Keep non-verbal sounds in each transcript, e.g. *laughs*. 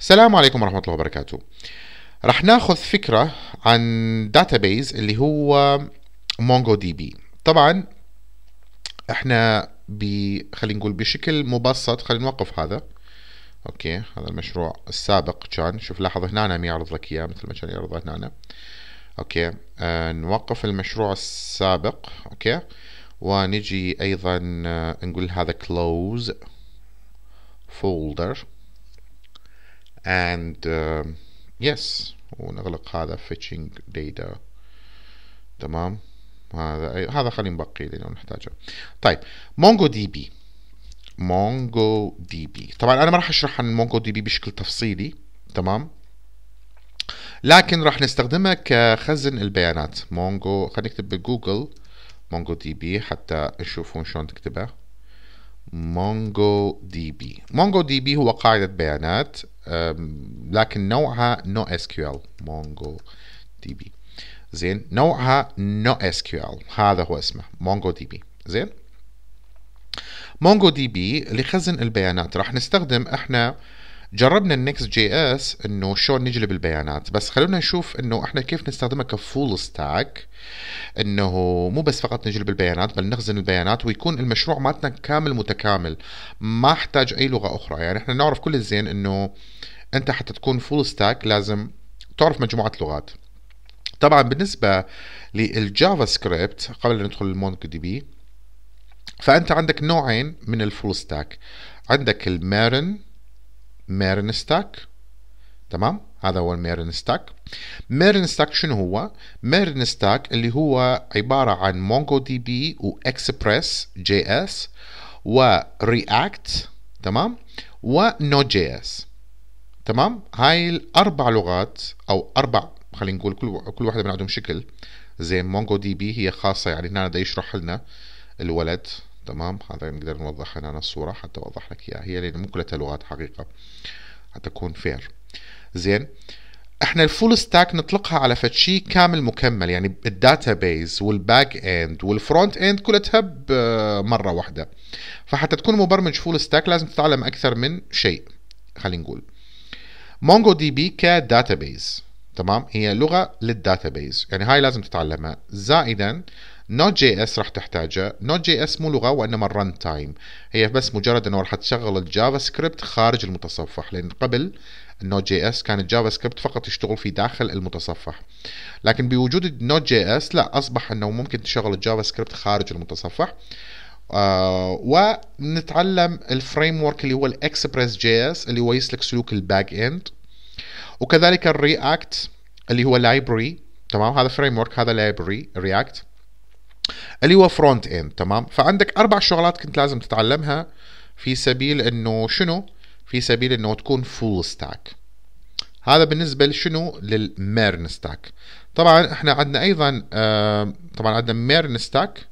السلام عليكم ورحمة الله وبركاته. رح ناخذ فكرة عن database اللي هو MongoDB طبعا إحنا خلينا نقول بشكل مبسط خلينا نوقف هذا. okay هذا المشروع السابق كان. شوف لاحظ هنا عم يعرض لك إياه مثل ما كان يعرض هنا. okay آه نوقف المشروع السابق. okay ونجي أيضا آه نقول هذا close folder. And uh, yes ونغلق هذا fetching data. تمام؟ هذا هذا خلينا نبقي لأنه نحتاجه طيب مونجو دي بي مونجو دي بي طبعا أنا ما راح أشرح عن MongoDB بشكل تفصيلي تمام؟ لكن راح نستخدمها كخزن البيانات. Mongo خلينا نكتب بجوجل MongoDB حتى نشوفون شلون تكتبها مونجو دي بي مونجو دي بي هو قاعدة بيانات لكن نوعها NoSQL مونجو دي بي زين نوعها نو اس كيو ال هذا هو اسمه MongoDB زين؟ MongoDB لخزن البيانات راح نستخدم إحنا جربنا ال Next.js إنه شلون نجلب البيانات بس خلونا نشوف إنه إحنا كيف نستخدمها ك full stack إنه مو بس فقط نجلب البيانات بل نخزن البيانات ويكون المشروع مالتنا كامل متكامل ما أحتاج أي لغة أخرى. يعني إحنا نعرف كل الزين إنه أنت حتى تكون full stack لازم تعرف مجموعة لغات. طبعا بالنسبة لل JavaScript قبل ان ندخل ال MongoDB فأنت عندك نوعين من ال full stack عندك ال MERN MERN stack تمام؟ هذا هو ال MERN stack MERN stack شنو هو؟ MERN stack اللي هو عبارة عن MongoDB و Express.js و React تمام؟ و Node.js تمام؟ هاي الأربع لغات أو أربع خلينا نقول كل كل واحدة من عندهم شكل. زين MongoDB هي خاصة يعني هنا دا يشرح لنا الولد. تمام؟ هذا نقدر نوضح هنا الصورة حتى أوضح لك إياها. هي لأن مو كلها لغات حقيقة. حتى تكون fair زين. إحنا ال full stack نطلقها على فد شيء كامل مكمل. يعني الداتا بيز والباك اند والفرونت اند كلها بمره واحدة. فحتى تكون مبرمج فول ستاك لازم تتعلم أكثر من شيء. خلينا نقول. مونجو دي بي كداتا بيز تمام؟ هي لغة للداتا يعني هاي لازم تتعلمها. زائدا نوت جي اس راح تحتاجها نوت جي اس مو لغة وإنما الرن تايم هي بس مجرد إنه راح تشغل ال JavaScript خارج المتصفح. لأن قبل ال Node.js كان ال JavaScript فقط يشتغل في داخل المتصفح. لكن بوجود ال Node.js لا أصبح إنه ممكن تشغل ال JavaScript خارج المتصفح. آه ونتعلم ال framework اللي هو ال Express.js اللي هو يسلك سلوك ال backend وكذلك ال React اللي هو library تمام؟ هذا framework هذا library React اللي هو frontend تمام؟ فعندك أربع شغلات كنت لازم تتعلمها في سبيل إنه شنو؟ في سبيل إنه تكون full stack هذا بالنسبة لشنو؟ لل MERN stack طبعا إحنا عندنا أيضا آه طبعا عندنا MERN stack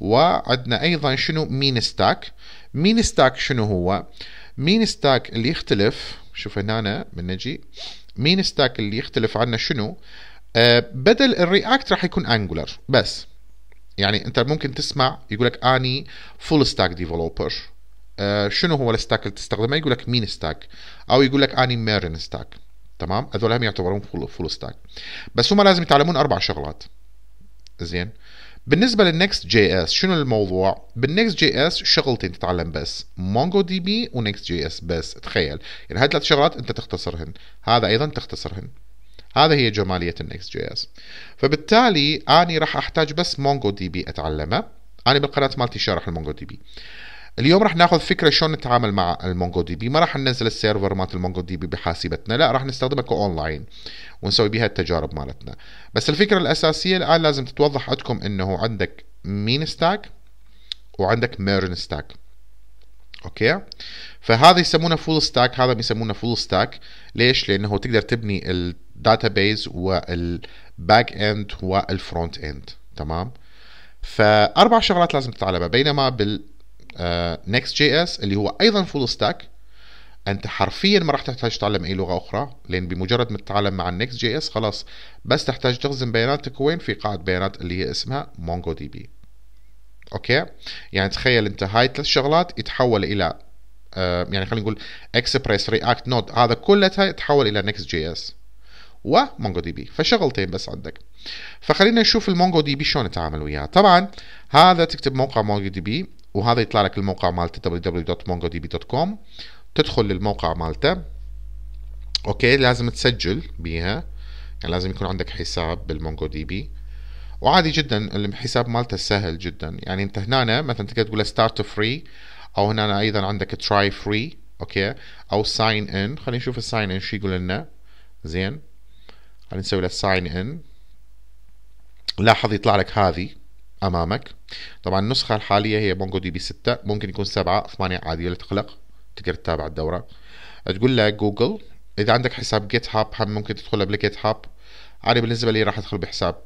وعندنا أيضا شنو؟ MEAN stack MEAN stack شنو هو؟ MEAN stack اللي يختلف شوف هنا من نجي. MEAN stack اللي يختلف عنا شنو؟ آه بدل ال React راح يكون Angular بس يعني انت ممكن تسمع يقول لك اني full stack developer شنو هو ال stack اللي تستخدمه؟ يقول لك MEAN stack أو يقول لك اني MERN stack تمام؟ هذول هم يعتبرون full, stack بس هم لازم يتعلمون أربع شغلات. زين؟ بالنسبة لل Next.js شنو الموضوع؟ بال Next.js شغلتين تتعلم بس. MongoDB و Next.js بس. تخيل. يعني هاي ثلاث شغلات انت تختصرهن. هذا أيضا تختصرهن. هذا هي جمالية ال Next.js. فبالتالي أني راح أحتاج بس MongoDB أتعلمه. أنا بالقناة مالتي شارح ال MongoDB. اليوم راح ناخذ فكرة شلون نتعامل مع ال MongoDB. ما راح ننزل ال server مالت ال MongoDB بحاسبتنا لا راح نستخدمها كأونلاين ونسوي بها التجارب مالتنا. بس الفكرة الأساسية الآن لازم تتوضح عندكم إنه عندك MEAN stack وعندك MERN stack okay؟ فهذا يسمونه full stack هذا يسمونه full stack ليش؟ لأنه تقدر تبني ال database وال backend وال frontend تمام؟ فأربع شغلات لازم تتعلمها بينما بال Next.js اللي هو أيضا full stack أنت حرفيا ما راح تحتاج تتعلم أي لغة أخرى لأن بمجرد ما تتعلم مع ال Next.js خلاص بس تحتاج تخزن بياناتك وين؟ في قاعدة بيانات اللي هي اسمها MongoDB okay؟ يعني تخيل أنت هاي ثلاث شغلات يتحول إلى آه يعني خلينا نقول Express React Node هذا كلها تحول إلى Next.js و MongoDB فشغلتين بس عندك. فخلينا نشوف ال MongoDB شلون نتعامل وياه. طبعا هذا تكتب موقع MongoDB وهذا يطلع لك الموقع مالته www.mongodb.com تدخل للموقع مالته. okay لازم تسجل بيها. يعني لازم يكون عندك حساب بال MongoDB. وعادي جدا الحساب مالته سهل جدا. يعني أنت هنا مثلا تقدر تقول start free أو هنا أيضا عندك try free okay أو sign in خلينا نشوف ال sign in شو يقول لنا. زين. خلينا نسوي له sign in لاحظ يطلع لك هذه أمامك. طبعا النسخة الحالية هي MongoDB 6 ممكن يكون 7 8 عادي ولا تقلق. تقدر تتابع الدورة. تقول له جوجل إذا عندك حساب GitHub هم ممكن تدخل ب GitHub أنا بالنسبة لي راح أدخل بحساب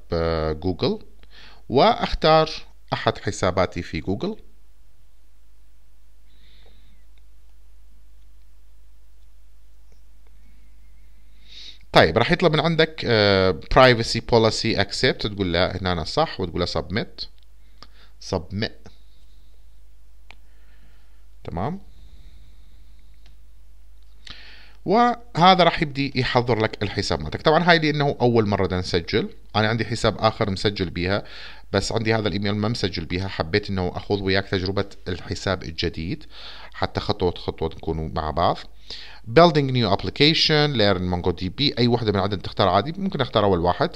جوجل وأختار أحد حساباتي في جوجل طيب راح يطلب من عندك privacy policy accept تقول له هنا أنا صح وتقول له submit. submit. تمام؟ وهذا راح يبدي يحضر لك الحساب مالتك. طبعا هاي لأنه أول مرة بدنا نسجل. أنا عندي حساب آخر مسجل بيها بس عندي هذا الإيميل ما مسجل بيها. حبيت إنه اخذ وياك تجربة الحساب الجديد حتى خطوة خطوة نكونوا مع بعض. Building new application learn MongoDB. أي وحدة من عندك تختار عادي ممكن اختار اول واحد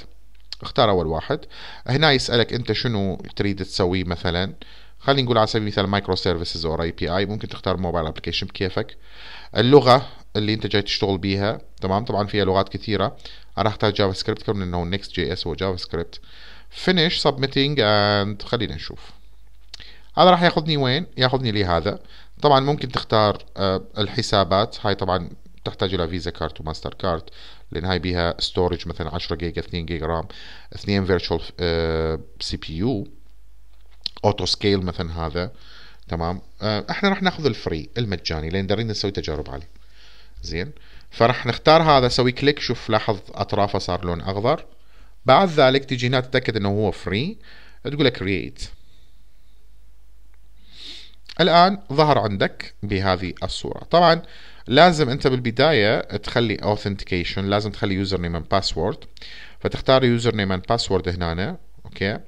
اختار اول واحد هنا يسألك أنت شنو تريد تسويه مثلا. خلينا نقول على سبيل المثال microservices أو API ممكن تختار mobile application بكيفك. اللغة اللي أنت جاي تشتغل بيها تمام؟ طبعا فيها لغات كثيرة. أنا أختار JavaScript كون إنه Next.js هو JavaScript finish submitting and خلينا نشوف. هذا راح ياخذني وين؟ ياخذني لهذا. طبعا ممكن تختار آه، الحسابات. هاي طبعا تحتاج إلى Visa card و Mastercard لأن هاي بيها storage مثلا 10 جيجا 2 giga RAM اثنين virtual CPU auto scale مثلا هذا. تمام؟ آه، إحنا راح ناخذ ال free المجاني لأن دا نريد نسوي تجارب عليه زين؟ فراح نختار هذا سوي click شوف لاحظ أطرافه صار لون أخضر. بعد ذلك تجي هنا تتأكد إنه هو free تقول له create الآن ظهر عندك بهذه الصورة. طبعا لازم أنت بالبداية تخلي authentication لازم تخلي username password فتختار username password هنا okay؟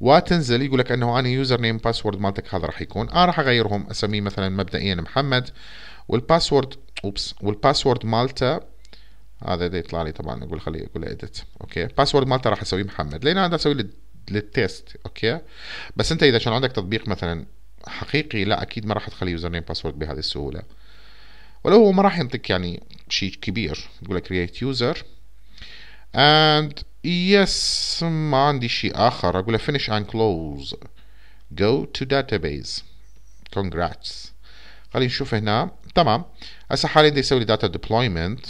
وتنزل يقول لك أنه أنا username password مالتك هذا راح يكون. أنا راح أغيرهم أسميه مثلا مبدئيا محمد. وال password oops. وال password مالته هذا ده يطلع لي طبعا أقول خليه أقول edit okay؟ password مالته راح أسويه محمد. لأن أنا أسوي لل test okay؟ بس أنت إذا كان عندك تطبيق مثلا حقيقي لا أكيد ما راح تخلي username password بهذه السهولة. ولو هو ما راح ينطيك يعني شيء كبير تقول لك create user. And yes ما عندي شيء آخر أقول له finish and close. Go to database. Congrats. خلينا نشوف هنا. تمام. هسه حاليا بدي يسوي لي data deployment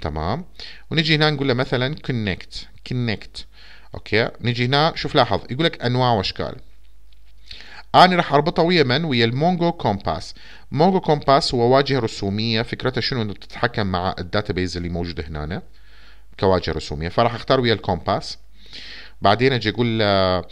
تمام. ونجي هنا نقول له مثلا connect connect okay. نجي هنا شوف لاحظ. يقول لك أنواع وأشكال. أنا راح اربطها ويا من ويا ال MongoDB Compass. MongoDB Compass هو واجهة رسومية فكرتها شنو؟ إنه تتحكم مع ال database اللي موجود هنا كواجهة رسومية. فراح أختار ويا ال Compass. بعدين أجي أقول له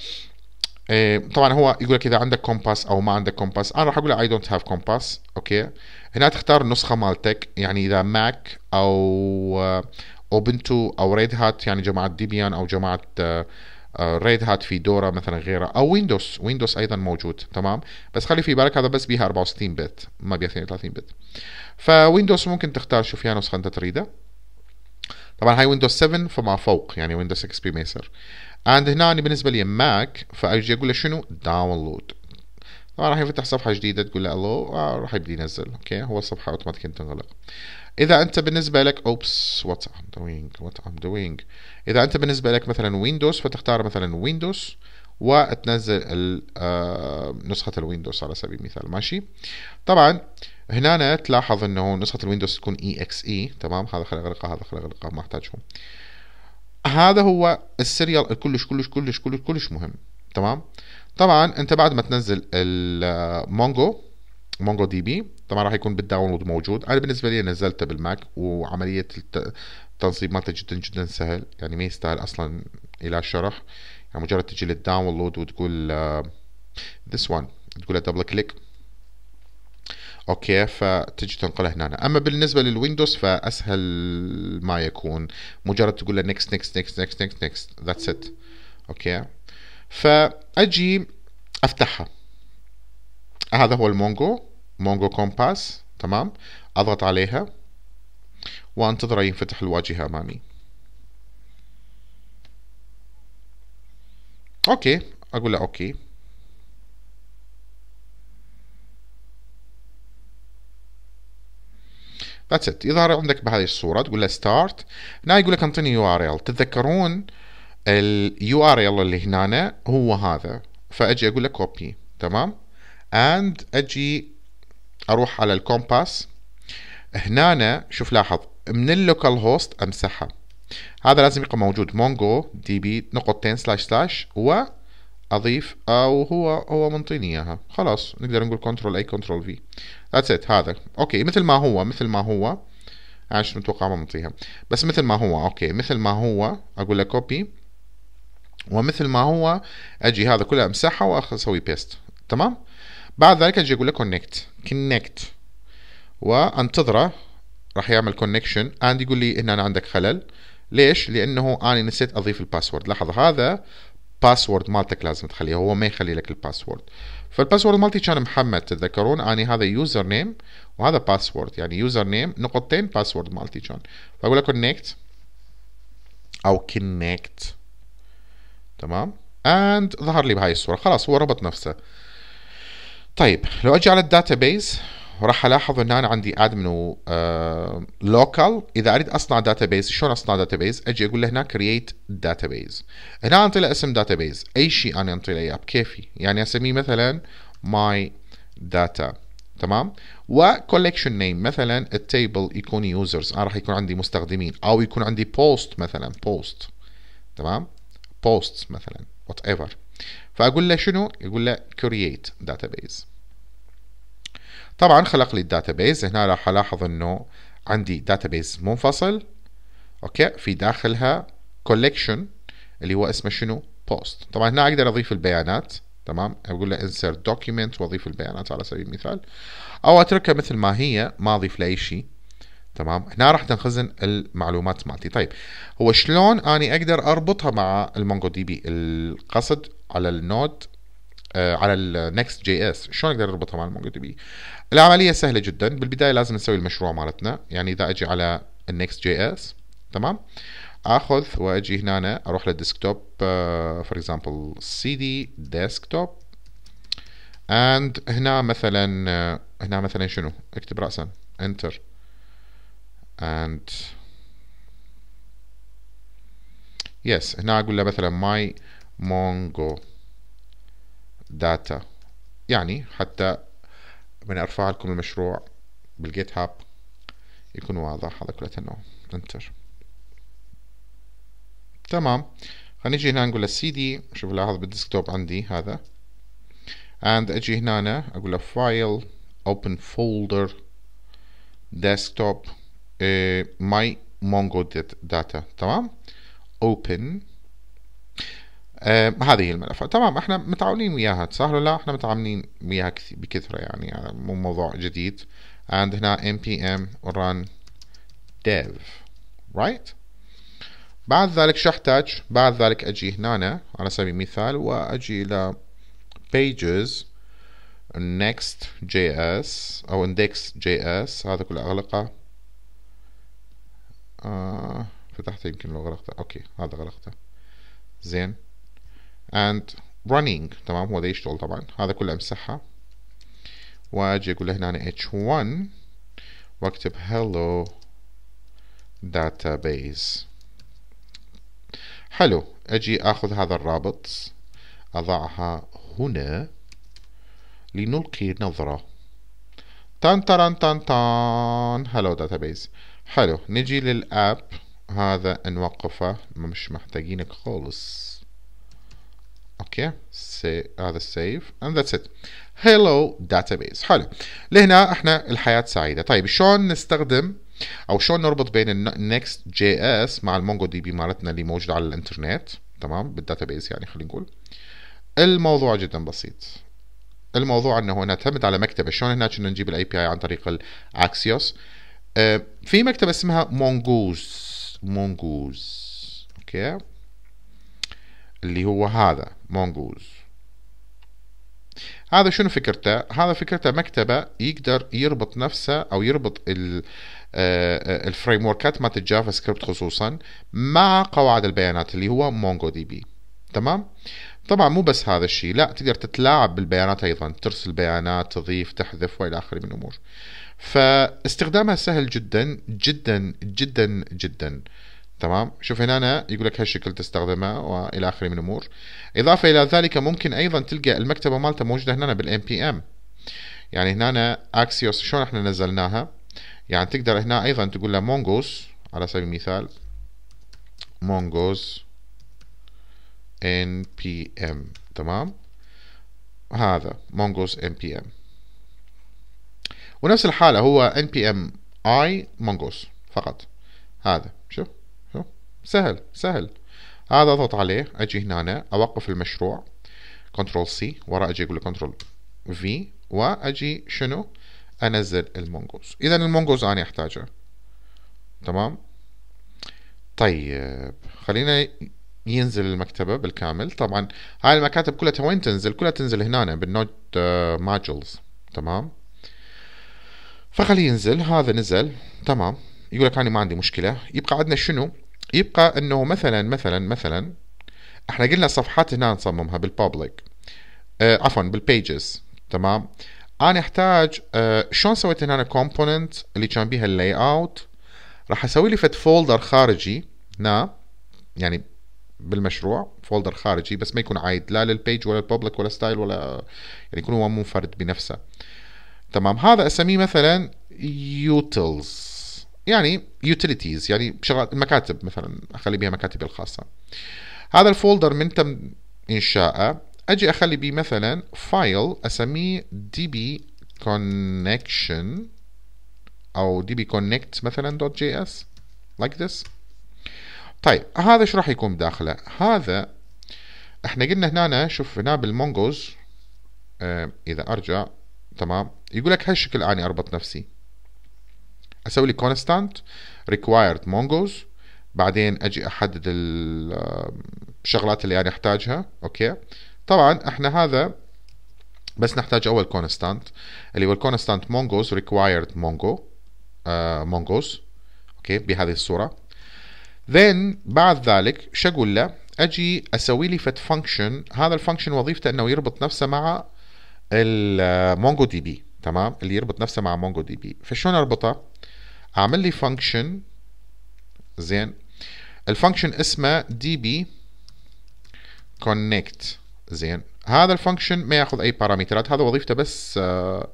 إيه طبعا هو يقول لك إذا عندك Compass أو ما عندك Compass أنا راح أقول I don't have Compass okay؟ هنا تختار النسخه مالتك يعني إذا Mac أو Ubuntu أو Red Hat يعني جماعة Debian أو جماعة Red Hat في فيدورا مثلا غيرها أو Windows Windows أيضا موجود تمام؟ بس خلي في بالك هذا بس بيها 64 bit ما بيها 32 bit. ف Windows ممكن تختار شو فيها نسخه انت تريدها طبعا هاي Windows 7 فما فوق يعني Windows XP ما يصير and هنا أنا بالنسبة لي Mac فأجي أقول له شنو؟ download طبعا راح يفتح صفحة جديدة تقول له ألو آه راح يبدي ينزل okay؟ هو الصفحة اوتوماتيكيا تنغلق. إذا أنت بالنسبة لك oops what I'm doing what I'm doing إذا أنت بالنسبة لك مثلا Windows فتختار مثلا Windows وتنزل آه نسخة ال Windows على سبيل المثال. ماشي؟ طبعا هنا تلاحظ إنه نسخة ال Windows تكون exe تمام؟ هذا خلي اغلقها هذا خلي اغلقها ما أحتاجهم. هذا هو ال serial كلش كلش كلش كلش كلش مهم. تمام؟ طبعا أنت بعد ما تنزل ال Mongo MongoDB طبعا راح يكون بال download موجود. أنا بالنسبة لي نزلته بال Mac وعملية التنصيب مالته جدا جدا سهل. يعني ما يستاهل أصلا إلى شرح. يعني مجرد تجي لل download وتقول this uh, one تقول له double click okay فتجي تنقلها هنا. أما بالنسبة لل Windows فأسهل ما يكون. مجرد تقول له next next next next next next that's it okay. فأجي أفتحها. هذا هو ال Mongo. MongoDB Compass تمام؟ أضغط عليها. وأنتظر ينفتح الواجهة أمامي. okay أقول له okay. That's it يظهر عندك بهذه الصورة تقول له start هنا يقول لك أنطيني URL. تتذكرون ال اللي هنا هو هذا. فأجي أقول له copy تمام؟ and أجي أروح على ال Compass. هنا شوف لاحظ من ال localhost أمسحها. هذا لازم يبقى موجود. MongoDB نقطتين slash slash و أضيف أو هو هو منطيني إياها. خلاص نقدر نقول Ctrl A Ctrl V that's it هذا. okay مثل ما هو مثل ما هو. عاش متوقع؟ ما منطيها. بس مثل ما هو okay مثل ما هو أقول له copy ومثل ما هو أجي هذا كله أمسحه واخذ أسوي paste تمام؟ بعد ذلك أجي أقول له connect connect وانتظره راح يعمل connection and يقول لي إن أنا عندك خلل. ليش؟ لأنه أنا نسيت أضيف ال password. لاحظ هذا password مالتك لازم تخليه. هو ما يخلي لك ال password. فال password مالتي كان محمد تتذكرون؟ اني هذا username وهذا password يعني username نقطتين password مالتي كان. فأقول له connect أو connect تمام؟ and ظهر لي بهاي الصورة. خلاص هو ربط نفسه. طيب لو أجي على ال database وراح ألاحظ إن أنا عندي admin و local إذا أريد أصنع database شلون أصنع database؟ أجي أقول له هنا create database هنا أنطي له اسم database. أي شيء أنا أنطي له اياه بكيفي يعني أسميه مثلا my data تمام؟ و collection name مثلا ال table يكون users أنا راح يكون عندي مستخدمين. أو يكون عندي post مثلا post تمام؟ post مثلا whatever فأقول له شنو؟ يقول له create database طبعا خلق لي ال database. هنا راح ألاحظ إنه عندي database منفصل. okay في داخلها collection اللي هو اسمه شنو؟ post طبعا هنا أقدر أضيف البيانات. تمام؟ أقول له insert document وأضيف البيانات على سبيل المثال. أو أتركها مثل ما هي ما أضيف له اي شيء. تمام؟ هنا راح تنخزن المعلومات مالتي. طيب هو شلون أني أقدر أربطها مع ال MongoDB القصد على ال Node على ال Next.js شلون أقدر اربطها مع ال MongoDB العملية سهلة جدا. بالبداية لازم نسوي المشروع مالتنا. يعني إذا أجي على ال Next.js تمام؟ آخذ وأجي هنا أروح لل desktop for example cd desktop. And هنا مثلا uh, هنا مثلا شنو؟ اكتب رأسا. enter and yes هنا أقول له مثلا my mongo. Data. يعني حتى من أرفع لكم المشروع بال GitHub يكون واضح هذا كله انه enter تمام. نجي هنا نقول له دي. شوف لاحظ بال desktop عندي هذا. And أجي هنا أقول له file open folder desktop my mongo data تمام. Open. آه هذه الملفات تمام إحنا متعاونين وياها. صح ولا؟ لا إحنا متعاونين وياها بكثرة يعني مو موضوع جديد. And هنا npm run dev. Right بعد ذلك شو أحتاج؟ بعد ذلك أجي هنا على سبيل المثال وأجي إلى pages. Next js أو index js هذا كله أغلقه. آه فتحته يمكن لو غلقته. أوكي هذا غلقته. زين. And running. تمام؟ هو ده يشتغل طبعا. هذا كله امسحها. واجي أقول له هنا h1 واكتب hello database. حلو. أجي أخذ هذا الرابط. أضعها هنا. لنلقي نظرة. تان تران تان تان هلو database حلو. نجي لل app. هذا نوقفه. مش محتاجينك خالص. أوكي save هذا ال save and that's it. Hello database. حلو. لهنا إحنا الحياة سعيدة. طيب شلون نستخدم أو شلون نربط بين ال Next.js مع ال MongoDB مالتنا اللي موجود على الإنترنت؟ تمام بال database يعني خلينا نقول. الموضوع جدا بسيط. الموضوع إنه نعتمد على مكتبة. شلون هنا كنا نجيب ال API عن طريق ال Axios آه، في مكتبة اسمها Mongoose Mongoose أوكي اللي هو هذا Mongoose هذا شنو فكرته؟ هذا فكرته مكتبة يقدر يربط نفسه أو يربط ال framework ات مالت ال JavaScript خصوصا مع قواعد البيانات اللي هو MongoDB تمام؟ طبعا مو بس هذا الشيء لا تقدر تتلاعب بالبيانات أيضا ترسل بيانات تضيف تحذف وإلى آخره من الأمور. فاستخدامها سهل جدا جدا جدا جدا. تمام؟ شوف هنا أنا يقول لك هالشكل تستخدمه وإلى آخره من الأمور. إضافة إلى ذلك ممكن أيضا تلقى المكتبة مالته موجودة هنا بال npm يعني هنا اكسيوس شلون إحنا نزلناها؟ يعني تقدر هنا أيضا تقول له مونجوز على سبيل المثال مونجوز npm تمام؟ هذا مونجوز npm ونفس الحالة هو npm i مونجوز فقط. هذا. سهل سهل. هذا أضغط عليه أجي هنا أوقف المشروع Ctrl C وراء أجي أقول Ctrl V وأجي شنو؟ أنزل ال Mongoose اذا ال Mongoose أنا أحتاجه. تمام؟ طيب خلينا ينزل المكتبة بالكامل. طبعا هاي المكاتب كلها وين تنزل؟ كلها تنزل هنا بال node modules تمام؟ فخليه ينزل هذا نزل. تمام؟ يقول لك أنا ما عندي مشكلة. يبقى عندنا شنو؟ يبقى إنه مثلا مثلا مثلا إحنا قلنا الصفحات هنا نصممها بال public آه عفوا بال pages تمام؟ أنا أحتاج آه شلون سويت هنا component اللي كان بيها ال layout راح أسوي لي فت folder خارجي هنا يعني بالمشروع folder خارجي بس ما يكون عايد لا لل page ولا ال public ولا style ولا يعني يكون هو منفرد بنفسه. تمام؟ هذا أسميه مثلا utils يعني utilities يعني شغل المكاتب مثلا أخلي بها مكاتبي الخاصة. هذا ال folder من تم إنشاءه. أجي أخلي بيه مثلا file أسميه db connection أو db connect مثلا dot js like this. طيب هذا إيش راح يكون بداخله؟ هذا إحنا قلنا هنا شوف هنا بال Mongoose آه إذا أرجع تمام؟ يقول لك هالشكل اني أربط نفسي. أسوي لي constant required Mongoose بعدين أجي أحدد الشغلات اللي أنا أحتاجها. أوكي؟ طبعا إحنا هذا بس نحتاج أول constant اللي هو ال constant Mongoose required Mongo Mongoose أوكي؟ بهذه الصورة. Then بعد ذلك شو أقول له؟ أجي أسوي لي فت function هذا ال function وظيفته إنه يربط نفسه مع ال MongoDB تمام؟ اللي يربط نفسه مع MongoDB. فشلون أربطه؟ أعمل لي function زين. ال function اسمه db connect زين. هذا ال function ما يأخذ أي parameter ات هذا وظيفته بس آه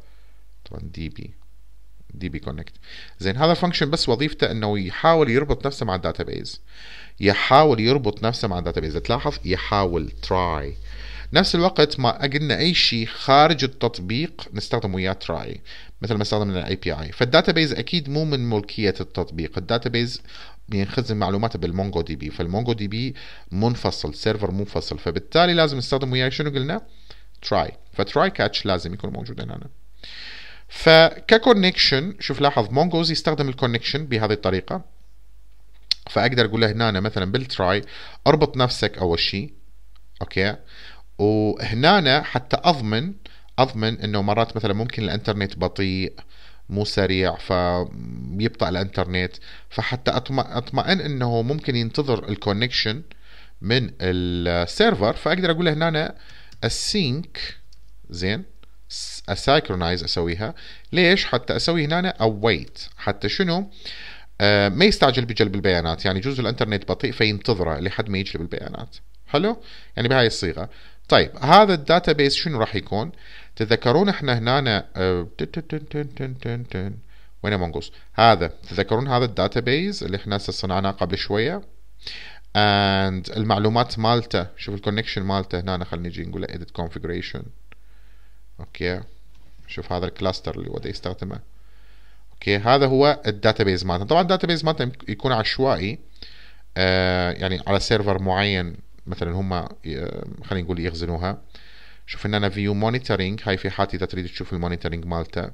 طبعا db db connect زين هذا ال function بس وظيفته إنه يحاول يربط نفسه مع ال database يحاول يربط نفسه مع ال database تلاحظ؟ يحاول try نفس الوقت ما قلنا أي شيء خارج التطبيق نستخدم وياه try مثل ما استخدمنا ال API فال database أكيد مو من ملكية التطبيق. ال database بينخزن معلوماته بال MongoDB. فال MongoDB منفصل server منفصل. فبالتالي لازم نستخدم وياه شنو قلنا؟ try ف try catch لازم يكون موجود هنا. فك connection شوف لاحظ Mongoose يستخدم ال connection بهذه الطريقة. فأقدر أقول له هنا مثلا بال try اربط نفسك أول شيء. أوكي؟ وهنا حتى أضمن أضمن إنه مرات مثلا ممكن الإنترنت بطيء مو سريع فيبطأ الإنترنت. فحتى أطمئن إنه ممكن ينتظر ال connection من ال server. فأقدر أقول له هنا async زين asynchronize أسويها. ليش؟ حتى أسوي هنا await حتى شنو؟ آه ما يستعجل بجلب البيانات. يعني جزء الإنترنت بطيء فينتظره لحد ما يجلب البيانات. حلو؟ يعني بهاي الصيغة. طيب هذا ال database شنو راح يكون؟ تذكرون إحنا هنا وين Mongoose هذا تذكرون هذا ال database اللي إحنا صنعناه قبل شوية؟ and المعلومات مالته شوف ال connection مالته هنا خلينا نجي نقول edit configuration. أوكي. شوف هذا ال cluster اللي هو يستخدمه. okay هذا هو ال database مالتنا طبعا ال database مالتنا يكون عشوائي آه يعني على server معين مثلا هم خلينا نقول يخزنوها شوف هنا view monitoring هاي في حالة إذا تريد تشوف ال monitoring مالته.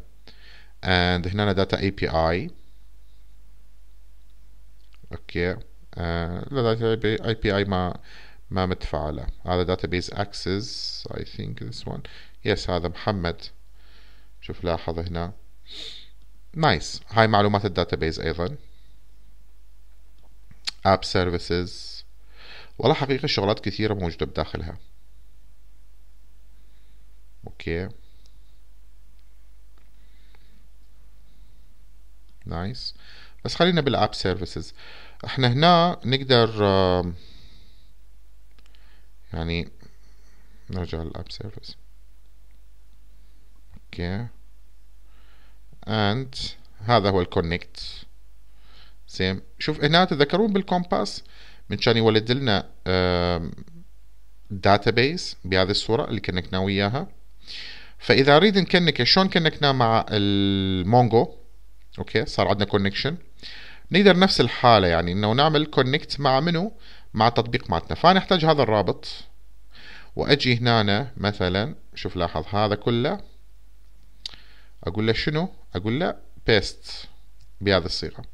And هنا data API okay. آه لا data API ما ما متفعلة هذا database access I think this one. Yes هذا محمد. شوف لاحظ هنا. nice nice. هاي معلومات ال database أيضا. App services. والله حقيقة شغلات كثيرة موجودة بداخلها. okay. nice بس خلينا بال app services إحنا هنا نقدر يعني نرجع لل app service okay. And هذا هو ال connect زين. شوف هنا تذكرون بال Compass من كان يولد لنا database بهذه الصورة اللي connectنا وياها. فإذا أريد connect شلون connectنا مع ال Mongo okay صار عندنا connection نقدر نفس الحالة يعني إنه نعمل connect مع منو؟ مع التطبيق مالتنا. فأنا أحتاج هذا الرابط. وأجي هنا مثلا شوف لاحظ هذا كله. أقول له شنو؟ أقول له paste بهذه الصيغة.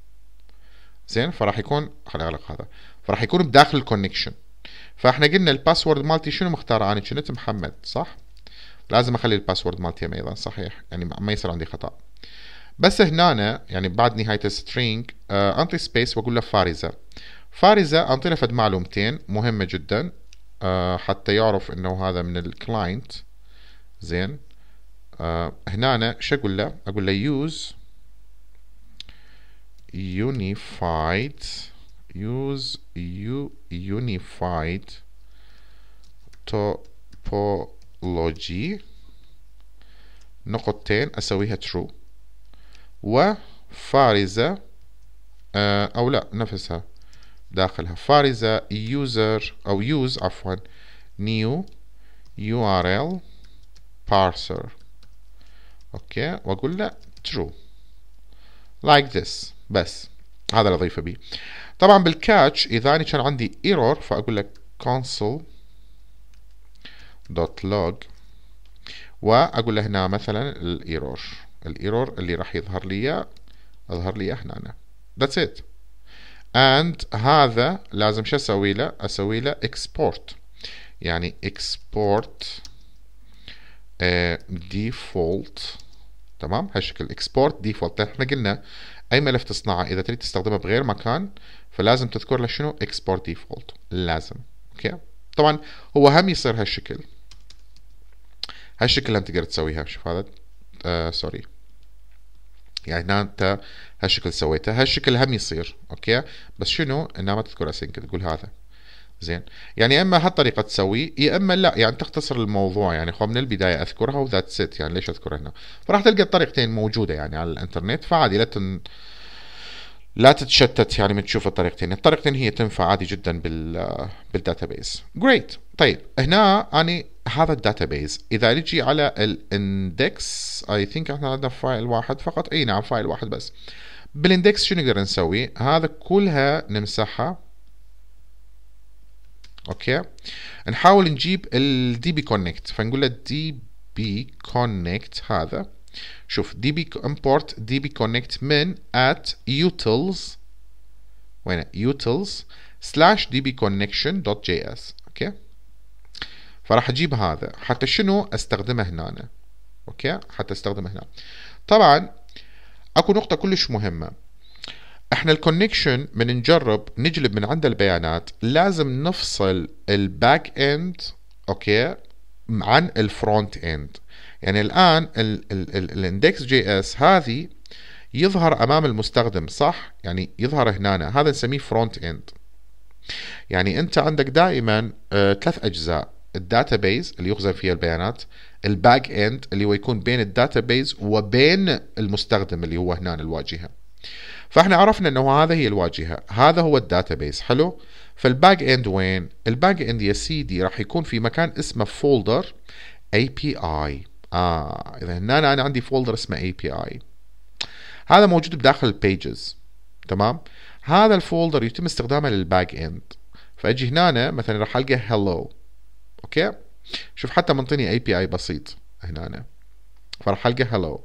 زين فراح يكون خليني أغلق هذا. فراح يكون بداخل ال connection فاحنا قلنا ال password مالتي شنو مختار؟ أنا كنت محمد صح؟ لازم أخلي ال password مالتي أيضا صحيح يعني ما يصير عندي خطأ. بس هنا يعني بعد نهاية ال string آه انطي space وأقول له فارزة. فارزة انطي له فد معلومتين مهمة جدا آه حتى يعرف إنه هذا من الكلاينت زين. آه هنا شو أقول له؟ أقول له use unified use u unified topology. نقطتين أسويها true. وفارزة أو لا نفسها داخلها. فارزة user أو use عفوا new URL parser. okay وأقول له true. Like this بس هذا اللي اضيفه بيه طبعا بال catch إذا أنا كان عندي error فأقول لك console dot وأقول له هنا مثلا ال error ال error اللي راح يظهر لي أظهر لي هنا أنا. that's it. And هذا لازم شو أسوي له؟ أسوي له export. يعني export uh, default. تمام؟ هالشكل export default. إحنا قلنا أي ملف تصنعه إذا تريد تستخدمه بغير مكان فلازم تذكر له شنو؟ export default. لازم. okay؟ طبعا هو هم يصير هالشكل. هالشكل هم تقدر تسويها شوف هذا. آه sorry يعني هنا أنت هالشكل سويته. هالشكل هم يصير. okay؟ بس شنو؟ انه ما تذكر async تقول هذا. زين. يعني إما هالطريقه تسوي يا إما لا يعني تختصر الموضوع يعني خو من البداية أذكرها و that's it يعني ليش أذكرها هنا؟ فراح تلقى الطريقتين موجودة يعني على الإنترنت فعادي لا تن... لا تتشتت يعني من تشوف الطريقتين. الطريقتين هي تنفع عادي جدا بال بال database. great طيب هنا أني هذا ال database إذا نجي على ال index I think إحنا عندنا file واحد فقط. إي نعم file واحد بس. بال index شو نقدر نسوي؟ هذا كلها نمسحها. okay. نحاول نجيب ال DB connect فنقول له DB connect هذا. شوف DB import DB connect من at utils. وين؟ utils slash dbconnection.js okay. فراح أجيب هذا. حتى شنو؟ أستخدمه هنا. okay؟ حتى أستخدمه هنا. طبعا أكو نقطة كلش مهمة. إحنا ال connection من نجرب نجلب من عند البيانات. لازم نفصل ال back end okay عن ال front end يعني الآن ال index JS هذه يظهر أمام المستخدم صح؟ يعني يظهر هنا هذا نسميه front end يعني أنت عندك دائما آه ثلاث أجزاء. ال database اللي يخزن فيها البيانات ال back end اللي هو يكون بين ال database وبين المستخدم اللي هو هنا الواجهة. فاحنا عرفنا إنه هذا هي الواجهة. هذا هو ال database. حلو؟ فال back end وين؟ ال back end يا سيدي راح يكون في مكان اسمه folder API آه إذا هنا أنا عندي folder اسمه API هذا موجود بداخل ال pages تمام؟ هذا ال folder يتم استخدامه لل back end. فأجي هنا مثلا راح ألقى hello okay؟ شوف حتى منطيني API بسيط. هنا. فراح ألقى hello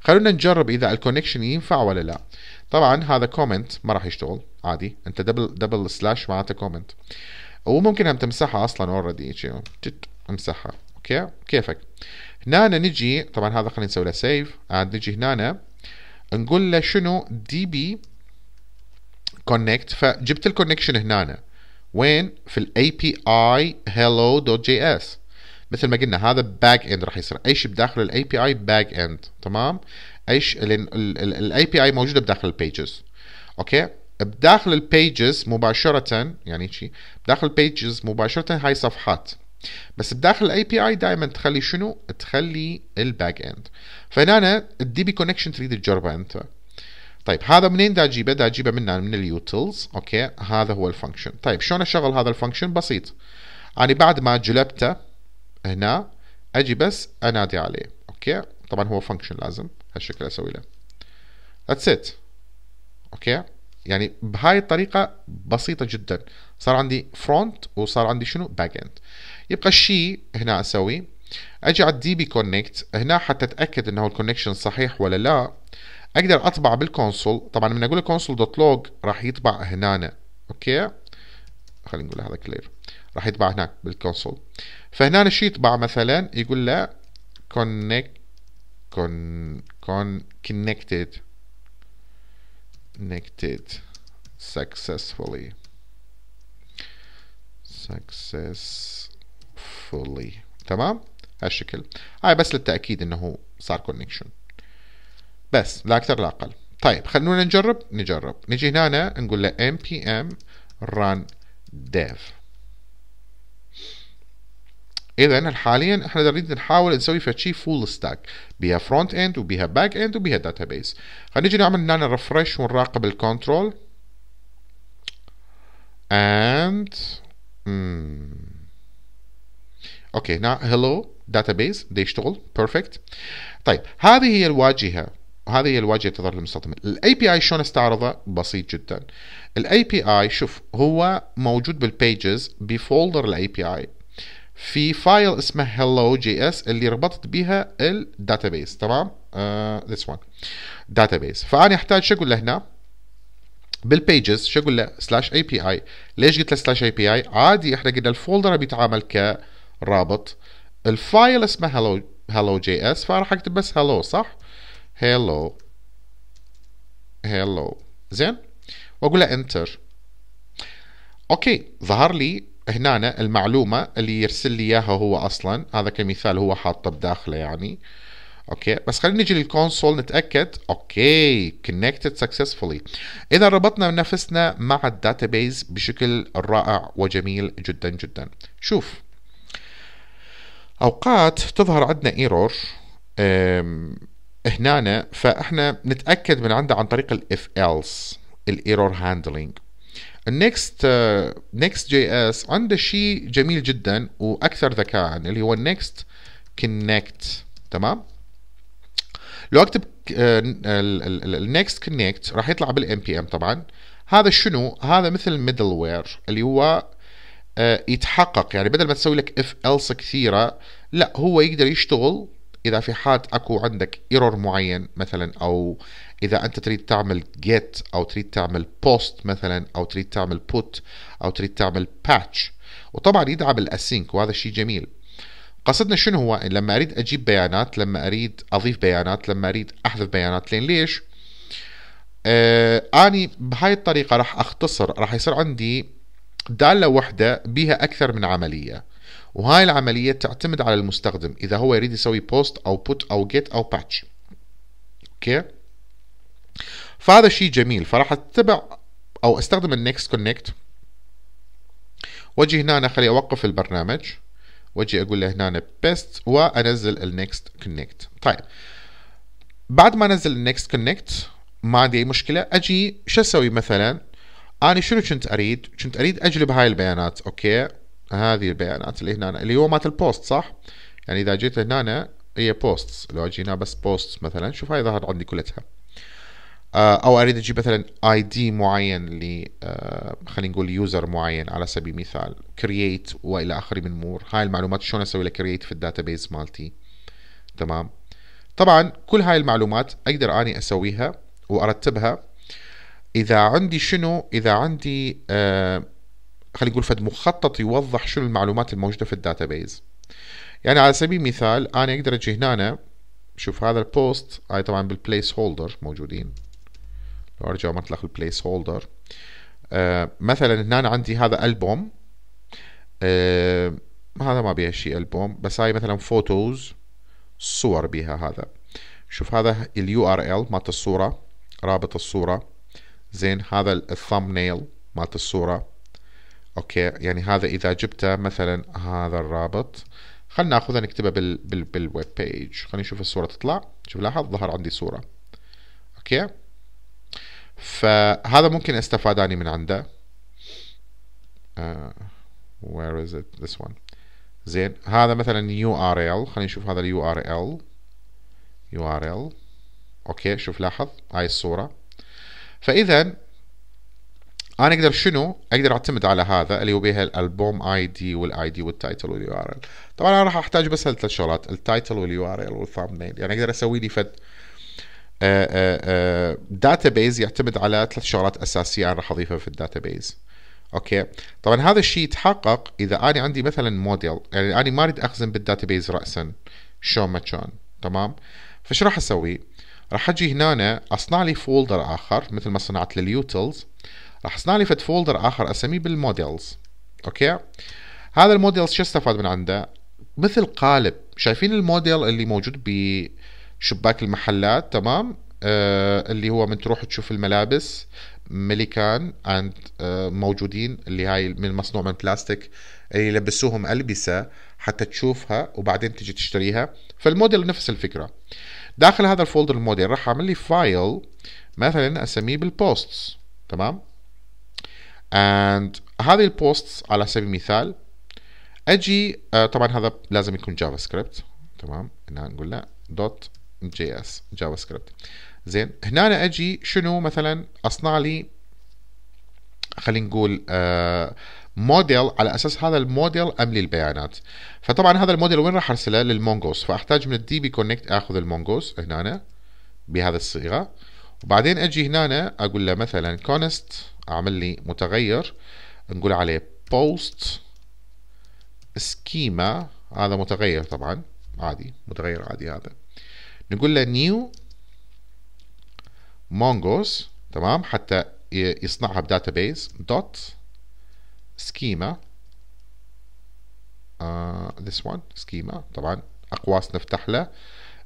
خلونا نجرب إذا ال connection ينفع ولا لا. طبعا هذا comment ما راح يشتغل عادي. أنت double double slash معناته comment وممكن هم تمسحها أصلا already امسحها. okay؟ كيفك؟ هنا نجي طبعا هذا خلينا نسوي له save عاد نجي هنا نقول له شنو DB connect فجبت ال connection هنا. وين؟ في ال API hello dot JS مثل ما قلنا هذا back end راح يصير. اي شيء بداخل ال API back end تمام؟ إيش ال API موجودة بداخل ال pages okay؟ بداخل ال pages مباشرة يعني شيء بداخل ال pages مباشرة هاي صفحات. بس بداخل ال API دائما تخلي شنو؟ تخلي ال backend فهنا ال DB connection تريد تجربه أنت. طيب هذا منين دا أجيبه؟ دا أجيبه من من ال utils okay؟ هذا هو ال function طيب شلون أشغل هذا ال function بسيط. يعني بعد ما جلبته هنا أجي بس أنادي عليه. okay؟ طبعا هو function لازم هالشكل أسوي له. that's it okay؟ يعني بهاي الطريقة بسيطة جدا. صار عندي front وصار عندي شنو؟ backend يبقى الشيء هنا أسوي. أجي على ال DB connect هنا حتى أتأكد إنه ال connection صحيح ولا لا. أقدر أطبع بال console طبعا من أقول console dot log راح يطبع هنا okay؟ خلينا نقول هذا clear راح يطبع هناك بال console فهنا الشيء يطبع مثلا يقول له connect con con connected connected successfully. Successfully. تمام؟ هالشكل. هاي بس للتأكيد إنه صار connection بس لا أكثر لا أقل. طيب خلونا نجرب. نجرب. نجي هنا نقول له npm run dev. اذا حاليا إحنا نريد نحاول نسوي فد شي full stack بيها frontend وبيها backend وبيها database خلينا نجي نعمل هنا refresh ونراقب ال console and hmm. okay هنا hello database بده يشتغل perfect طيب هذه هي الواجهة. هذه هي الواجهة تظهر للمستخدم. ال API شلون استعرضه؟ بسيط جدا. ال API شوف هو موجود بال pages ب folder ال API في file اسمه hello js اللي ربطت بها ال database تمام؟ uh, this one. Database. فأنا أحتاج شو أقول له هنا؟ بال pages شو أقول له؟ slash API ليش قلت له slash API عادي إحنا قلنا ال folder بيتعامل كرابط. ال file اسمه hello hello js فراح اكتب بس hello صح؟ hello hello. زين؟ وأقول له enter okay ظهر لي هنا المعلومة اللي يرسل لي إياها هو أصلا. هذا كمثال هو حاطه بداخله يعني. okay. بس خلينا نجي لل console نتأكد. okay. connected successfully إذا ربطنا نفسنا مع ال database بشكل رائع وجميل جدا جدا. شوف. أوقات تظهر عندنا error. هنا فاحنا نتأكد من عنده عن طريق ال if else ال error handling ال Next Next.js عنده شيء جميل جدا وأكثر ذكاء اللي هو ال next connect تمام؟ لو أكتب ال next connect راح يطلع بال npm طبعا. هذا شنو؟ هذا مثل middleware اللي هو uh, يتحقق. يعني بدل ما تسوي لك if else كثيرة لا هو يقدر يشتغل إذا في حال أكو عندك error معين مثلا أو إذا أنت تريد تعمل get أو تريد تعمل post مثلا أو تريد تعمل put أو تريد تعمل patch. وطبعا يدعم ال async وهذا شيء جميل. قصدنا شنو هو؟ لما أريد أجيب بيانات لما أريد أضيف بيانات لما أريد أحذف بيانات. لين ليش؟ آه أني بهاي الطريقة راح أختصر راح يصير عندي دالة واحدة بها أكثر من عملية. وهاي العملية تعتمد على المستخدم إذا هو يريد يسوي post أو put أو get أو patch okay؟ فهذا شيء جميل. فراح أتبع أو أستخدم ال next connect واجي هنا اخلي أوقف البرنامج. واجي أقول له هنا paste وأنزل ال next connect طيب. بعد ما أنزل ال next connect ما عندي أي مشكلة. أجي شو أسوي مثلا؟ أنا شنو كنت أريد؟ كنت أريد أجلب هاي البيانات. okay. هذه البيانات اللي هنا اللي هو مالت ال post صح؟ يعني إذا جيت هنا هي posts لو أجي هنا بس post مثلا شوف هاي ظهر عندي كلها آه، أو أريد أجيب مثلا ID معين ل آه، خلينا نقول user معين على سبيل المثال create وإلى آخره من امور هاي المعلومات شلون أسوي لها create في ال database مالتي؟ تمام. طبعا كل هاي المعلومات أقدر أني أسويها وأرتبها. إذا عندي شنو؟ إذا عندي آه خلينا نقول فد مخطط يوضح شنو المعلومات الموجودة في الداتابيز يعني على سبيل المثال أنا أقدر أجي هنا شوف هذا ال post هاي طبعا بال placeholder موجودين. لو أرجع مطلق ال placeholder آه مثلا هنا عندي هذا ألبوم. آه هذا ما بيها شيء ألبوم بس هاي مثلا photos صور بها هذا. شوف هذا ال URL مالت الصورة رابط الصورة. زين هذا ال thumbnail مالت الصورة. okay يعني هذا إذا جبته مثلا هذا الرابط. خلينا ناخذها نكتبها بال بال بال web page خلينا نشوف الصورة تطلع. شوف لاحظ ظهر عندي صورة. okay؟ فهذا ممكن استفاد اني من عنده. uh, where is it? This one. زين هذا مثلا ال خلينا نشوف هذا ال URL ال URL okay شوف لاحظ. هاي الصورة. فاذا أنا أقدر شنو؟ أقدر أعتمد على هذا اللي هو بها ال album ID وال ID وال title وال URL. طبعا أنا راح أحتاج بس هالثلاث شغلات ال title وال URL وال thumbnail يعني أقدر أسوي لي فد database يعتمد على ثلاث شغلات أساسية أنا راح أضيفها في ال database Okay؟ طبعا هذا الشيء يتحقق إذا أنا عندي مثلا موديل يعني أنا ما أريد أخزن بال database راسا. شلون ما كان. تمام؟ فش راح أسوي؟ راح أجي هنا أصنع لي folder آخر مثل ما صنعت لل utils راح أصنع لي فد folder آخر أسميه بال models okay؟ هذا ال models شو استفاد من عنده؟ مثل قالب. شايفين الموديل اللي موجود بشباك المحلات تمام؟ آه اللي هو من تروح تشوف الملابس ملكان and آه موجودين اللي هاي من مصنوع من بلاستيك اللي يلبسوهم ألبسة حتى تشوفها وبعدين تجي تشتريها. فالموديل نفس الفكرة. داخل هذا ال folder ال model راح أعمل لي file مثلا أسميه بال posts تمام؟ And هذه ال posts على سبيل المثال أجي آه طبعا هذا لازم يكون JavaScript تمام؟ نقول له dot JS JavaScript زين هنا أنا أجي شنو مثلا؟ أصنع لي خلينا نقول آه موديل على أساس هذا الموديل املي البيانات فطبعا هذا الموديل وين راح أرسله؟ لل mongoose فأحتاج من ال DB connect أخذ ال mongoose هنا بهذه الصيغة. وبعدين أجي هنا أقول له مثلا const أعمل لي متغير. نقول عليه post schema هذا متغير طبعا عادي متغير عادي هذا. نقول له new mongoose تمام؟ حتى يصنعها ب database dot schema. uh, this one schema. طبعا أقواس نفتح له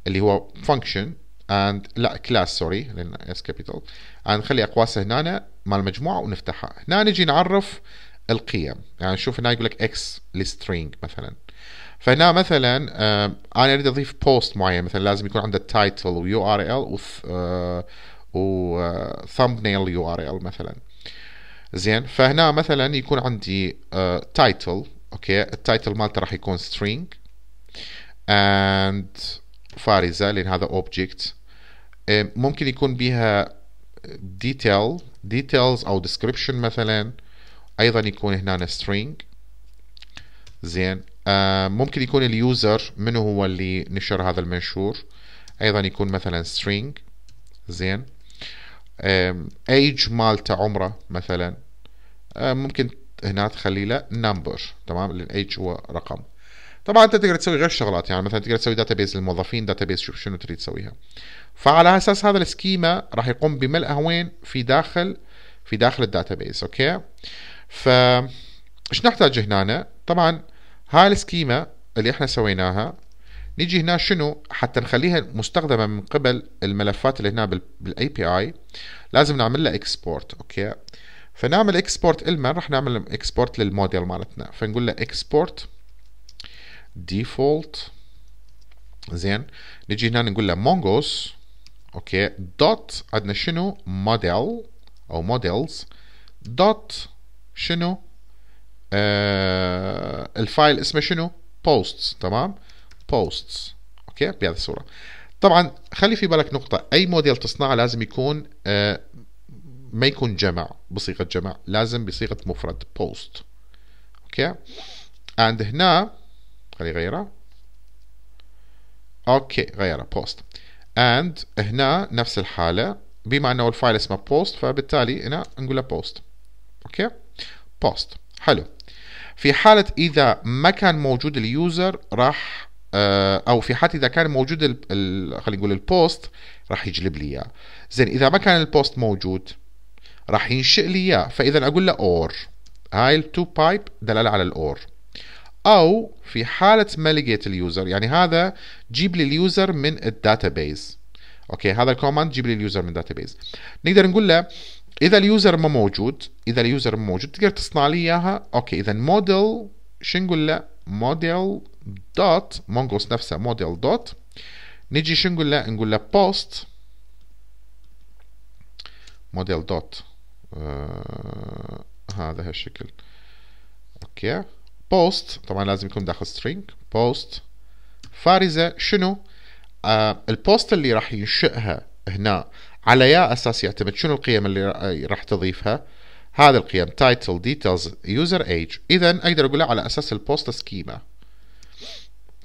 اللي هو function and لا class sorry لأن S capital نخلي أقواسه هنا مال المجموعه ونفتحها. هنا نجي نعرف القيم. يعني نشوف هنا يقول لك إكس ل string مثلا. فهنا مثلا آه أنا أريد أضيف post معين مثلا لازم يكون عنده title و URL و thumbnail URL مثلا. زين فهنا مثلا يكون عندي title uh, okay؟ ال title مالته راح يكون string and فارزة لأن هذا object. ممكن يكون بيها detail details أو description مثلا. أيضا يكون هنا string. زين. آه ممكن يكون ال user منو هو اللي نشر هذا المنشور؟ أيضا يكون مثلا string زين. ايج مالته عمره مثلا. ممكن هنا تخلي له number تمام؟ الايج هو رقم. طبعا أنت تقدر تسوي غير شغلات يعني مثلا تقدر تسوي database للموظفين database شوف شنو تريد تسويها. فعلى أساس هذا ال schema راح يقوم بملئها وين في داخل في داخل ال database okay؟ ف إيش نحتاج هنا؟ طبعا هاي ال schema اللي إحنا سويناها نيجي هنا شنو؟ حتى نخليها مستخدمة من قبل الملفات اللي هنا بال API لازم نعمل لها export okay؟ فنعمل export الما راح نعمل export لل model مالتنا. فنقول له export default زين. نجي هنا نقول له mongoose okay؟ dot عندنا شنو؟ موديل أو models dot شنو؟ آه ال file اسمه شنو؟ posts تمام؟ posts okay؟ بهذه الصورة. طبعا خلي في بالك نقطة. أي موديل تصنعه لازم يكون آه ما يكون جمع بصيغة جمع. لازم بصيغة مفرد post. Okay؟ and هنا خلي غيره okay غيره post. and هنا نفس الحالة بما انه ال file اسمه post فبالتالي هنا نقول له post. okay؟ post. حلو. في حالة إذا ما كان موجود ال user راح آه، أو في حالة إذا كان موجود خلينا نقول ال post راح يجلب لي إياه. زين إذا ما كان ال post موجود راح ينشئ لي إياه. فإذا أقول له or هاي ال two pipe دلالة على ال or. أو في حالة ما لقيت ال user يعني هذا جيب لي ال user من ال database. Okay هذا ال command جيب لي ال user من ال database. نقدر نقول له إذا ال user ما موجود إذا ال user ما موجود تقدر تصنع لي إياها. Okay إذا موديل شو نقول له؟ model dot mongoose نفسه model dot نجي شو نقول له؟ نقول له post model dot آه هذا هالشكل. Okay. post طبعا لازم يكون داخل string. post فارزة شنو؟ آه ال post اللي راح ينشئها هنا على يا أساس يعتمد شنو القيم اللي راح تضيفها؟ هذه القيم title details user age. اذا أقدر أقولها على أساس ال post schema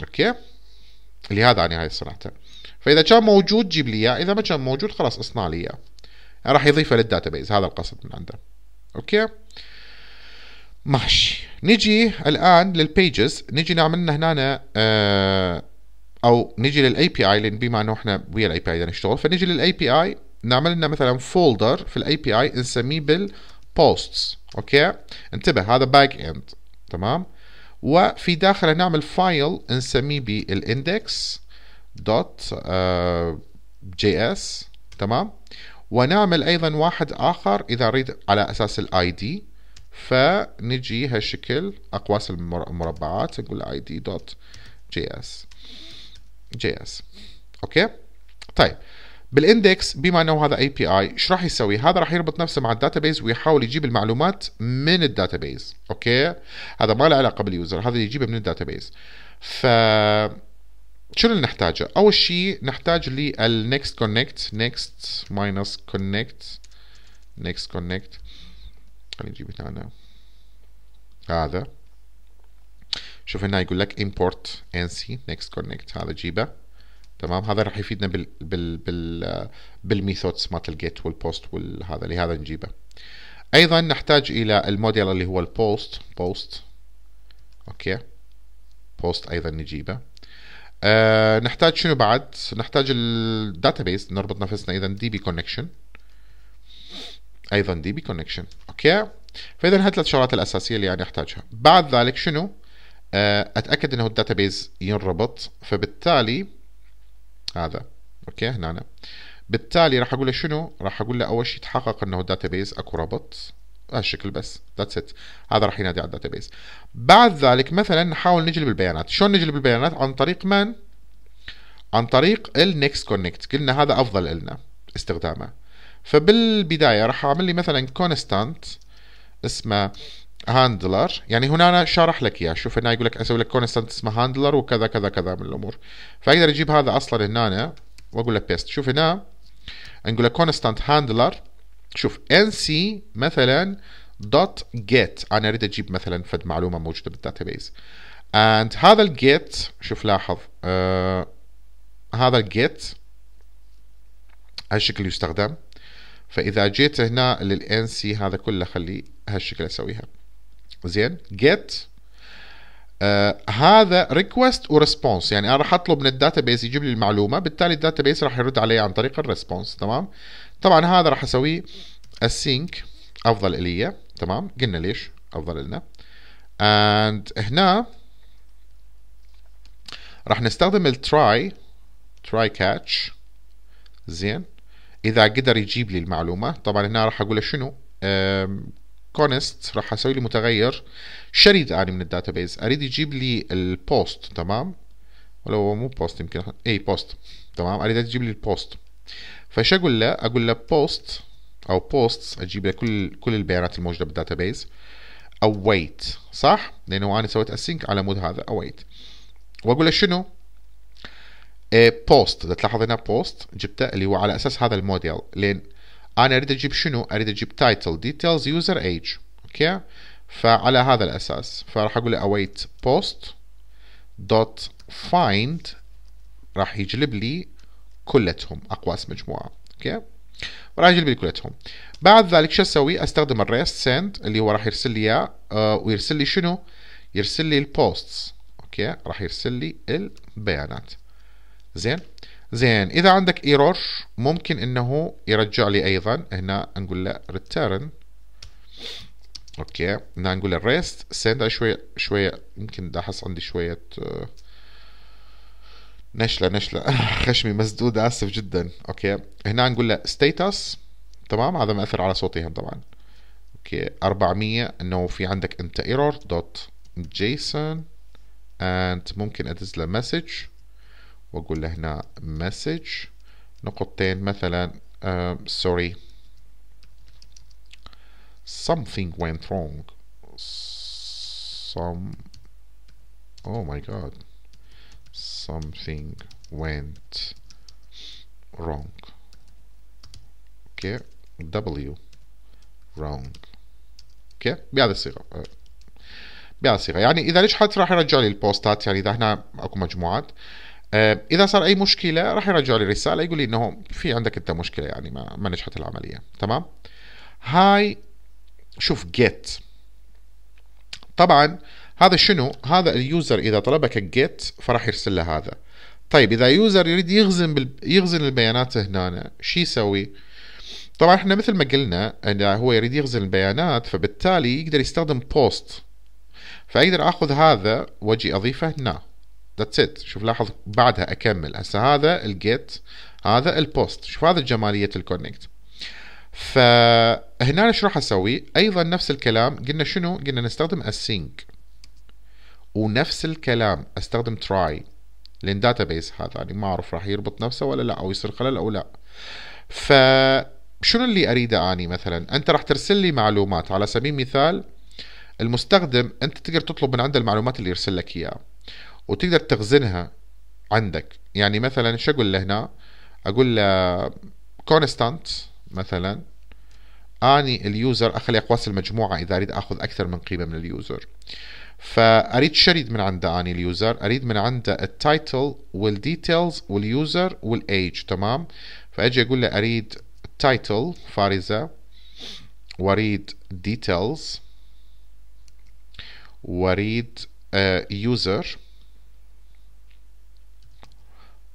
okay؟ اللي هذا أنا هاي صنعته فإذا كان موجود جيب لي إياه. إذا ما كان موجود خلاص اصنع لي إياه. راح يضيفه لل database هذا القصد من عنده. okay؟ ماشي. نجي الآن لل pages نجي نعمل هنا آه أو نجي لل API لأن بما إنه إحنا ويا ال API نشتغل فنجي لل API نعمل لنا مثلا folder في ال API نسميه بال posts okay؟ انتبه هذا backend تمام؟ وفي داخله نعمل file نسميه بال index dot JS تمام؟ ونعمل أيضا واحد آخر إذا أريد على أساس ال ID فنجي هالشكل أقواس المربعات نقول ID dot JS JS okay؟ طيب. بال index بما أنه هذا API إيش راح يسوي؟ هذا راح يربط نفسه مع ال database ويحاول يجيب المعلومات من ال database okay؟ هذا ما له علاقة بال user هذا يجيبه من ال database. ف شنو اللي نحتاجه؟ أول شيء نحتاج لل next connect next minus connect next connect خلينا نجيب هنا هذا. شوف هنا يقول لك import nc next connect. هذا جيبه. تمام؟ هذا راح يفيدنا بال بال بال بال methods مالت ال get وال post والهذا لهذا نجيبه. أيضا نحتاج إلى الموديل اللي هو ال post post. Okay. Post أيضا نجيبه. أه نحتاج شنو بعد؟ نحتاج ال database نربط نفسنا اذا DB connection أيضا DB connection okay. فاذا هاي الثلاث شغلات الأساسية اللي يعني أحتاجها. بعد ذلك شنو؟ أه أتأكد إنه ال database ينربط فبالتالي هذا. okay هنا. بالتالي راح أقول له شنو؟ راح أقول له أول شيء تحقق إنه ال database أكو ربط. هالشكل بس. That's it هذا راح ينادي على ال database بعد ذلك مثلا نحاول نجلب البيانات. شلون نجلب البيانات؟ عن طريق من؟ عن طريق ال next connect قلنا هذا أفضل لنا استخدامه. فبالبداية راح أعمل لي مثلا constant اسمه handler. يعني هنا أنا شارح لك إياه. شوف هنا يقول لك أسوي لك constant اسمه handler وكذا كذا كذا من الأمور. فأقدر أجيب هذا أصلا هنا وأقول له paste شوف هنا نقول له constant handler شوف NC مثلا dot get أنا أريد أجيب مثلا فد معلومة موجودة بال database and هذا ال get شوف لاحظ. آه هذا ال get هالشكل يستخدم. فإذا جيت هنا لل NC هذا كله خليه هالشكل أسويها. زين. Get آه هذا request و response يعني أنا راح أطلب من ال database يجيب لي المعلومة بالتالي ال database راح يرد علي عن طريق ال response تمام؟ طبعا هذا راح أسويه async أفضل إلي تمام؟ قلنا ليش أفضل لنا and هنا راح نستخدم ال try try catch زين؟ إذا قدر يجيب لي المعلومة. طبعا هنا راح أقول له شنو؟ Const راح أسوي لي متغير. شريد أني من ال database. أريد يجيب لي ال post تمام؟ ولا هو مو post يمكن. اي post تمام؟ أريد تجيب لي ال post فايش أقول له؟ أقول له post أو post أجيب له كل كل البيانات الموجودة بال database. Await صح؟ لأنه أنا سويت async على مود هذا. Await. وأقول له شنو؟ post إذا تلاحظ هنا post جبته اللي هو على أساس هذا الموديل. لين أنا أريد أجيب شنو؟ أريد أجيب title details user age okay فعلى هذا الأساس. فراح أقول له await post dot find. راح يجلب لي كلتهم أقواس مجموعة. Okay وراح يجلب لي كلتهم. بعد ذلك شو أسوي؟ أستخدم ال res send اللي هو راح يرسل لي إياه آه ويرسل لي شنو؟ يرسل لي ال posts okay راح يرسل لي البيانات. زين؟ زين إذا عندك error ممكن إنه يرجع لي أيضا. هنا نقول له return okay هنا نقول له res send شوية شوية يمكن أحس عندي شوية آه نشلة نشلة. *laughs* خشمي مسدود آسف جدا. Okay هنا نقول له status تمام هذا مأثر على صوتهم طبعا. Okay 400 إنه في عندك أنت error dot جيسون. And ممكن أدز له مسج وأقول له هنا مسج نقطتين مثلا uh, sorry. Something went wrong. Some oh my god. Something went wrong. Okay. W. Wrong. Okay بهذه الصيغة. بهذه الصيغة. يعني إذا نجحت راح يرجع لي البوستات؟ يعني إذا هنا أكو مجموعات. إذا صار أي مشكلة راح يرجع لي رسالة يقول لي إنه في عندك أنت مشكلة يعني ما, ما نجحت العملية. تمام؟ هاي شوف get طبعا هذا شنو؟ هذا ال user إذا طلبك get فراح يرسل له هذا. طيب إذا user يريد يخزن بال... يخزن البيانات هنا شو يسوي؟ طبعا إحنا مثل ما قلنا إن هو يريد يخزن البيانات فبالتالي يقدر يستخدم post فأقدر آخذ هذا وأجي أضيفه هنا. That's it شوف لاحظ بعدها أكمل. هسه هذا ال get هذا ال post شوف هذا جمالية ال connect فهنا إيش راح أسوي؟ أيضا نفس الكلام. قلنا شنو؟ قلنا نستخدم async ونفس الكلام. أستخدم try لأن database هذا يعني ما أعرف راح يربط نفسه ولا لا أو يصير خلل أو لا. فشنو اللي أريده أني مثلا؟ أنت راح ترسل لي معلومات. على سبيل المثال المستخدم أنت تقدر تطلب من عنده المعلومات اللي يرسل لك إياها. وتقدر تخزنها عندك. يعني مثلا شو أقول له هنا؟ أقول له constant مثلا أني ال user أخلي أقواس المجموعة إذا أريد أخذ أكثر من قيمة من ال user. فأريد شريد من عنده أني ال user؟ أريد من عنده التايتل والديتيلز واليوزر والايج تمام؟ فأجي أقول له أريد title فارزة وأريد details وأريد user uh,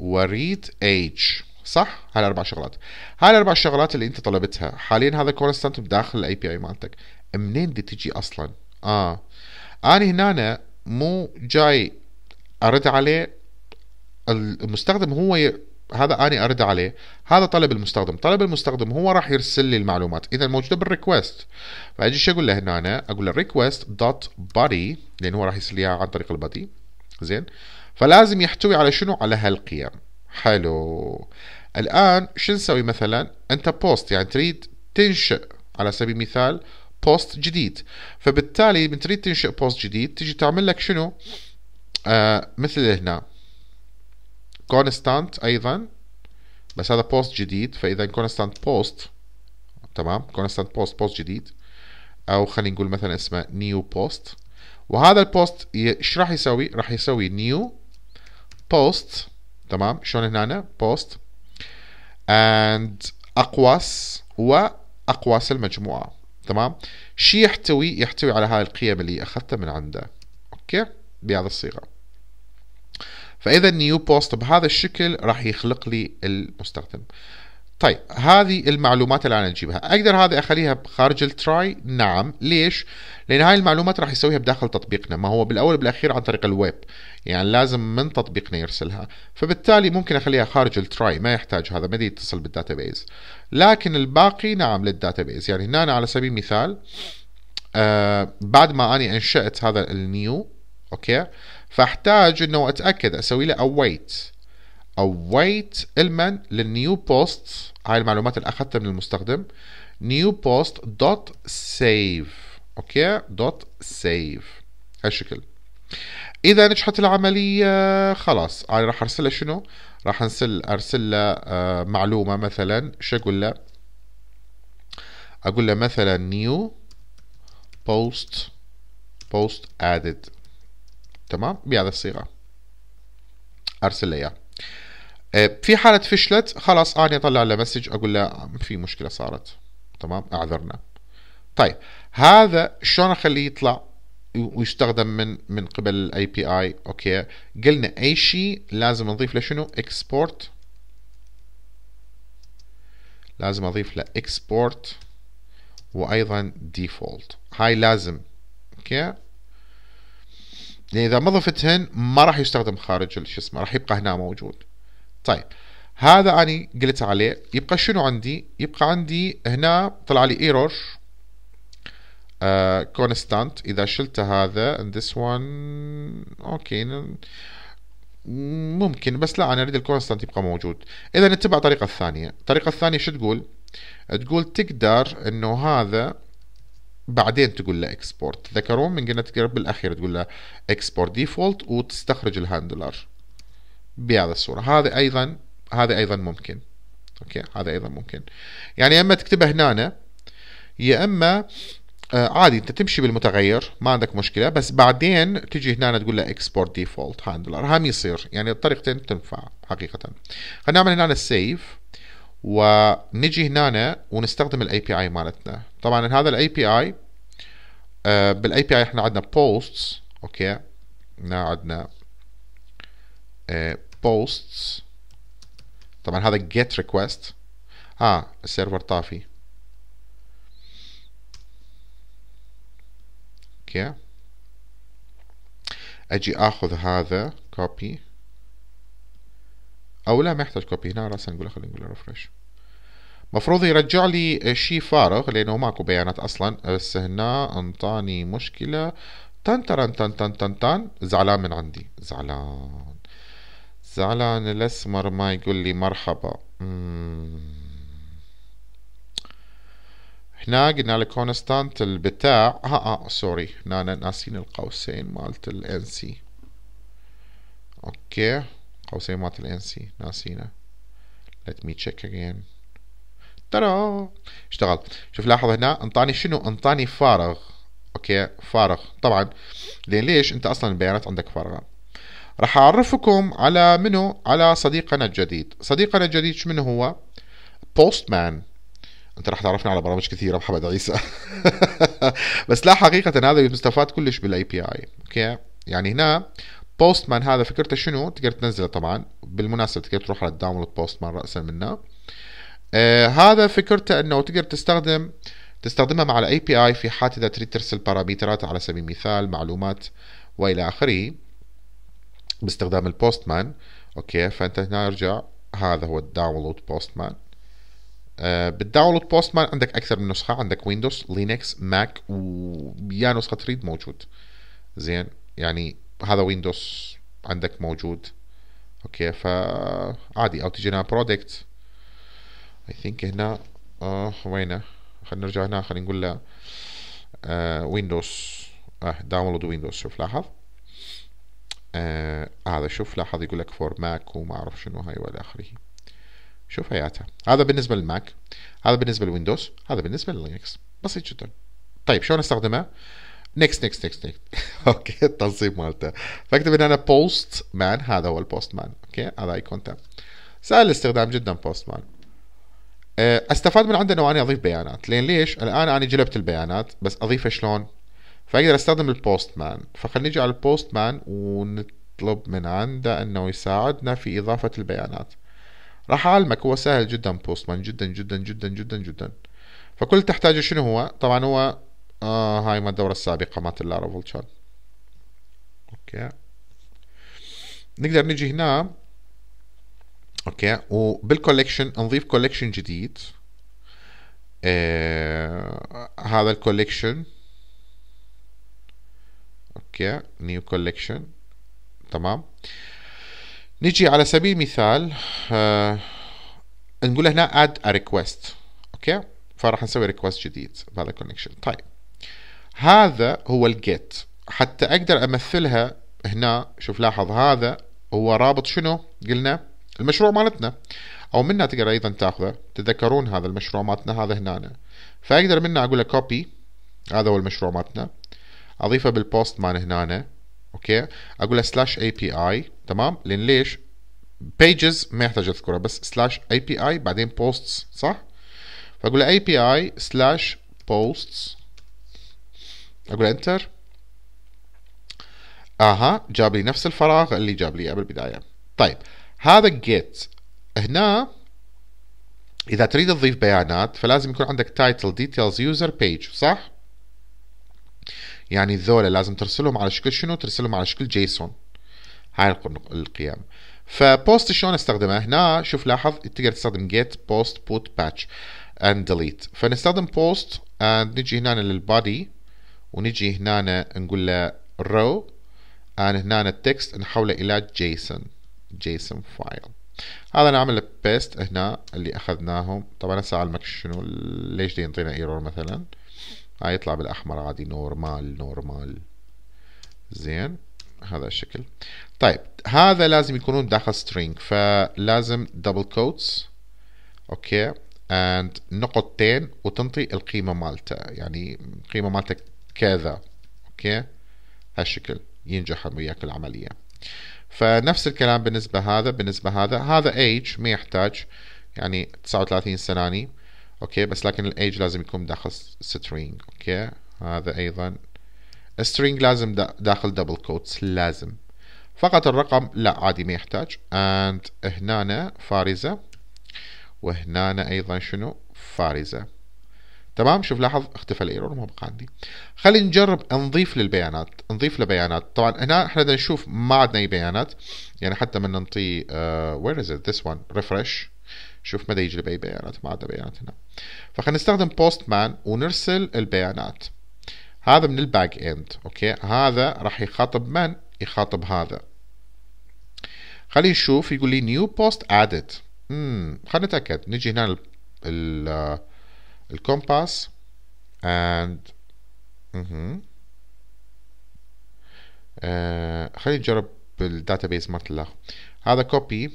واريد ايج صح؟ هاي الأربع شغلات. هاي الأربع شغلات اللي أنت طلبتها حاليا هذا constant بداخل ال API مالتك. منين دي تجي أصلا؟ آه. أنا هنا مو جاي أرد عليه المستخدم هو ي... هذا اني أرد عليه. هذا طلب المستخدم. طلب المستخدم هو راح يرسل لي المعلومات. إذا موجودة بال request فأجي شو أقول له هنا؟ أقول له request dot لأن هو راح يرسل لي عن طريق ال body زين. فلازم يحتوي على شنو؟ على هالقيم. حلو. الآن شو نسوي مثلا؟ أنت post يعني تريد تنشئ على سبيل المثال post جديد. فبالتالي من تريد تنشئ post جديد تجي تعمل لك شنو؟ آه مثل هنا. constant أيضا بس هذا post جديد. فإذا constant post تمام؟ constant post post جديد. أو خلينا نقول مثلا اسمه new post وهذا ال post إيش راح يسوي؟ راح يسوي new post تمام؟ شلون هنا post and أقواس وأقواس المجموعة تمام؟ شي يحتوي؟ يحتوي على هاي القيم اللي أخذتها من عنده okay؟ بهذه الصيغة. فإذا new post بهذا الشكل راح يخلق لي المستخدم. طيب هذه المعلومات اللي أنا اجيبها أقدر هذه أخليها خارج ال try؟ نعم. ليش؟ لأن هاي المعلومات راح يسويها بداخل تطبيقنا. ما هو بالأول بالاخير عن طريق الويب. يعني لازم من تطبيقنا يرسلها. فبالتالي ممكن أخليها خارج ال try. ما يحتاج هذا ما يتصل بال database. لكن الباقي نعم لل database. يعني هنا أنا على سبيل المثال آه بعد ما أني أنشأت هذا ال new okay؟ فأحتاج إنه أتأكد أسوي له await await المن لل new post هاي المعلومات اللي أخذتها من المستخدم. new post dot save okay dot save هالشكل إذا نجحت العملية خلاص. أنا راح ارسل له شنو؟ راح أرسل له آه، معلومة مثلا. شو أقول له؟ أقول له مثلا new post post added تمام؟ بهذه الصيغة. أرسل له اياه في حالة فشلت خلاص أنا أطلع له message أقول له في مشكلة صارت. تمام؟ أعذرنا. طيب هذا شلون أخليه يطلع ويستخدم من من قبل ال API okay. قلنا أي شيء لازم نضيف له شنو؟ export لازم أضيف له export وأيضا default هاي لازم. okay. إذا ما ضفتهن ما راح يستخدم خارج شو اسمه راح يبقى هنا موجود. طيب. هذا أني قلت عليه يبقى شنو عندي؟ يبقى عندي هنا طلع لي error constant uh, إذا شلت هذا and this one okay ممكن بس لا أنا أريد ال constant يبقى موجود. إذا نتبع الطريقة الثانية. الطريقة الثانية شو تقول؟ تقول تقدر إنه هذا بعدين تقول له export تذكرون من قلنا تقدر بالأخير تقول له export default وتستخرج ال handler. بهذا الصورة. هذا أيضا هذا أيضا ممكن. okay؟ هذا أيضا ممكن. يعني أما تكتبه هنا يا أما آه عادي أنت تمشي بالمتغير ما عندك مشكلة بس بعدين تجي هنا تقول له export default handler. هم يصير. يعني الطريقتين تنفع حقيقة. خلينا نعمل هنا ال save ونجي هنا ونستخدم ال API مالتنا. طبعا هذا ال API بال API إحنا عندنا posts okay؟ هنا عندنا آه، طبعا هذا get request آه ال server طافي. okay أجي آخذ هذا copy أو لا ما يحتاج copy هنا راسا نقول خلينا نقول refresh مفروض يرجع لي شيء فارغ لأنه ماكو بيانات أصلا. بس هنا أنطاني مشكلة. تن تن تن تن تن تن. زعلان من عندي. زعلان. زعلان الأسمر ما يقول لي مرحبا. هنا قلنا لك constant البتاع. ها آه sorry هنا ناسين القوسين مالت الان سي okay. قوسين مالت الان سي ناسينه. Let me check again. ترى. اشتغل. شوف لاحظ هنا أنطاني شنو؟ أنطاني فارغ. okay فارغ. طبعا ليش؟ أنت أصلا البيانات عندك فارغة. راح أعرفكم على منو؟ على صديقنا الجديد. صديقنا الجديد شو منو هو؟ Postman أنت راح تعرفنا على برامج كثيرة محمد عيسى. *laughs* بس لا حقيقة هذا مستفاد كلش بال API okay؟ يعني هنا Postman هذا فكرته شنو؟ تقدر تنزله طبعا. بالمناسبة تقدر تروح على ال download Postman راسا منه. آه هذا فكرته إنه تقدر تستخدم تستخدمها مع ال API في حالة اذا تريد ترسل parameterات على سبيل المثال معلومات وإلى آخره. باستخدام ال Postman okay فأنت هنا ارجع هذا هو ال download Postman آه بال download Postman عندك أكثر من نسخة. عندك Windows Linux Mac ويا نسخة تريد موجود. زين يعني هذا Windows عندك موجود. okay فعادي أو تجي هنا product I think هنا آه وينه؟ خلينا نرجع هنا. خلينا نقول له آه Windows آه download Windows شوف لاحظ. آه هذا شوف لاحظ يقول لك for Mac وما أعرف شنو هاي والى آخره. شوف هياتها هذا بالنسبة لل Mac هذا بالنسبة لل Windows هذا بالنسبة للينكس. بسيط جدا. طيب شلون استخدمه؟ next next next next okay التنصيب مالته. فاكتب هنا Postman هذا هو ال Postman okay هذا ايكونته سهل الاستخدام جدا Postman آه، أستفاد من عنده إنه أضيف بيانات. لين ليش؟ الان أنا جلبت البيانات بس اضيفها شلون؟ فأقدر أستخدم ال Postman فخلينا نجي على ال Postman ونطلب من عنده أنه يساعدنا في إضافة البيانات. راح أعلمك هو سهل جدا Postman جدا جدا جدا جدا جدا. فكل تحتاجه شنو هو؟ طبعا هو آه هاي ما الدورة السابقة مالت ال Laravel كان okay. نقدر نجي هنا. okay. وبال collection نضيف collection جديد. آه هذا ال collection okay new collection تمام. نجي على سبيل المثال آه نقول هنا add a request. okay؟ فراح نسوي request جديد. بهذا ال collection طيب. هذا هو ال get حتى أقدر أمثلها هنا. شوف لاحظ هذا هو رابط شنو؟ قلنا المشروع مالتنا. أو منها تقدر أيضا تاخذه. تذكرون هذا المشروع مالتنا هذا هنا فأقدر منها أقول له copy هذا هو المشروع مالتنا. أضيفه بال Postman هنا okay؟ أقول له slash API تمام؟ لأن ليش؟ pages ما يحتاج أذكره بس slash API بعدين posts صح؟ فاقول له API slash posts أقول enter آها جاب لي نفس الفراغ اللي جاب لي قبل البدايه طيب هذا get هنا إذا تريد تضيف بيانات فلازم يكون عندك title details user age صح؟ يعني ذولا لازم ترسلهم على شكل شنو؟ ترسلهم على شكل JSON. هاي القيم. ف post شلون استخدمها هنا شوف لاحظ تقدر تستخدم get post put patch and delete. فنستخدم post and نجي هنا لل body ونجي هنا نقول له raw and هنا ال text نحوله إلى JSON. JSON file هذا نعمل paste هنا اللي أخذناهم. طبعا هسه اعلمك شنو ليش دي ينطينا error مثلا؟ هاي يطلع بالأحمر عادي normal normal. زين هذا الشكل. طيب هذا لازم يكونون داخل string فلازم double quotes okay and نقطتين وتنطي القيمة مالته يعني القيمة مالته كذا. okay هالشكل ينجح وياك العملية. فنفس الكلام بالنسبة هذا بالنسبة هذا هذا age ما يحتاج يعني 39 سناني. okay بس لكن الإيج لازم يكون داخل string okay؟ هذا أيضا. string لازم داخل double quotes لازم. فقط الرقم لا عادي ما يحتاج. and هنا فارزة. وهنا أيضا شنو؟ فارزة. تمام؟ شوف لاحظ اختفى ال error ما بقى عندي. خلينا نجرب نضيف للبيانات نضيف لبيانات. طبعا هنا إحنا نشوف ما عندنا أي بيانات. يعني حتى من نعطي where is it this one refresh. شوف مدى يجي اي بيانات ما عندنا بيانات هنا. فخلينا نستخدم Postman ونرسل البيانات. هذا من ال back end okay؟ هذا راح يخاطب من؟ يخاطب هذا. خلينا نشوف يقول لي نيو بوست ادد امم خلينا نتأكد. نجي هنا ال الكومباس and أها خلينا نجرب بالداتابيز مالت هذا كوبي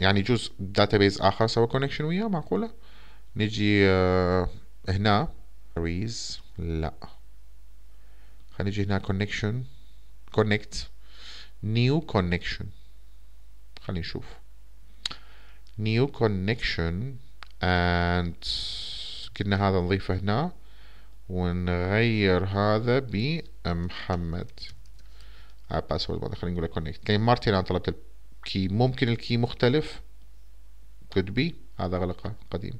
يعني يجوز داتابيز آخر سوى كونكشن وياه معقولة؟ نجي آه هنا. ريز لا. خلينا نجي هنا كونكشن connect new connection خلينا نشوف. new connection and قلنا هذا نضيفه هنا. ونغير هذا بمحمد. password خلينا نقول connect لأن مرتين أنا طلبت ال key ممكن ال key مختلف. Could be. هذا غلقه قديم.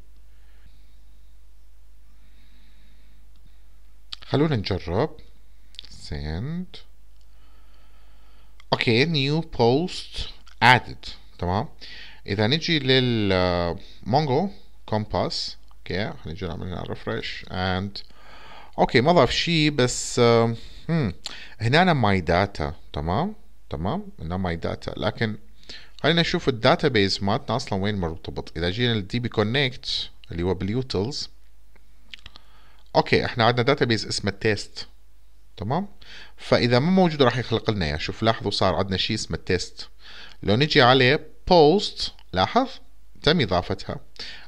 خلونا نجرب. Send. أوكي new post added. تمام. إذا نجي لل MongoDB Compass أوكي نجي نعمل هنا refresh and أوكي ما ضاف شيء بس هم هنا أنا my data تمام. تمام. هنا my data لكن خلينا نشوف ال database مالتنا أصلا وين مرتبط إذا جينا لل DB connect اللي هو بال utils أوكي إحنا عندنا database اسمه test تمام؟ فإذا ما موجود راح يخلق لنا إياه. شوف لاحظوا صار عندنا شيء اسمه test لو نجي عليه post لاحظ؟ تم إضافتها.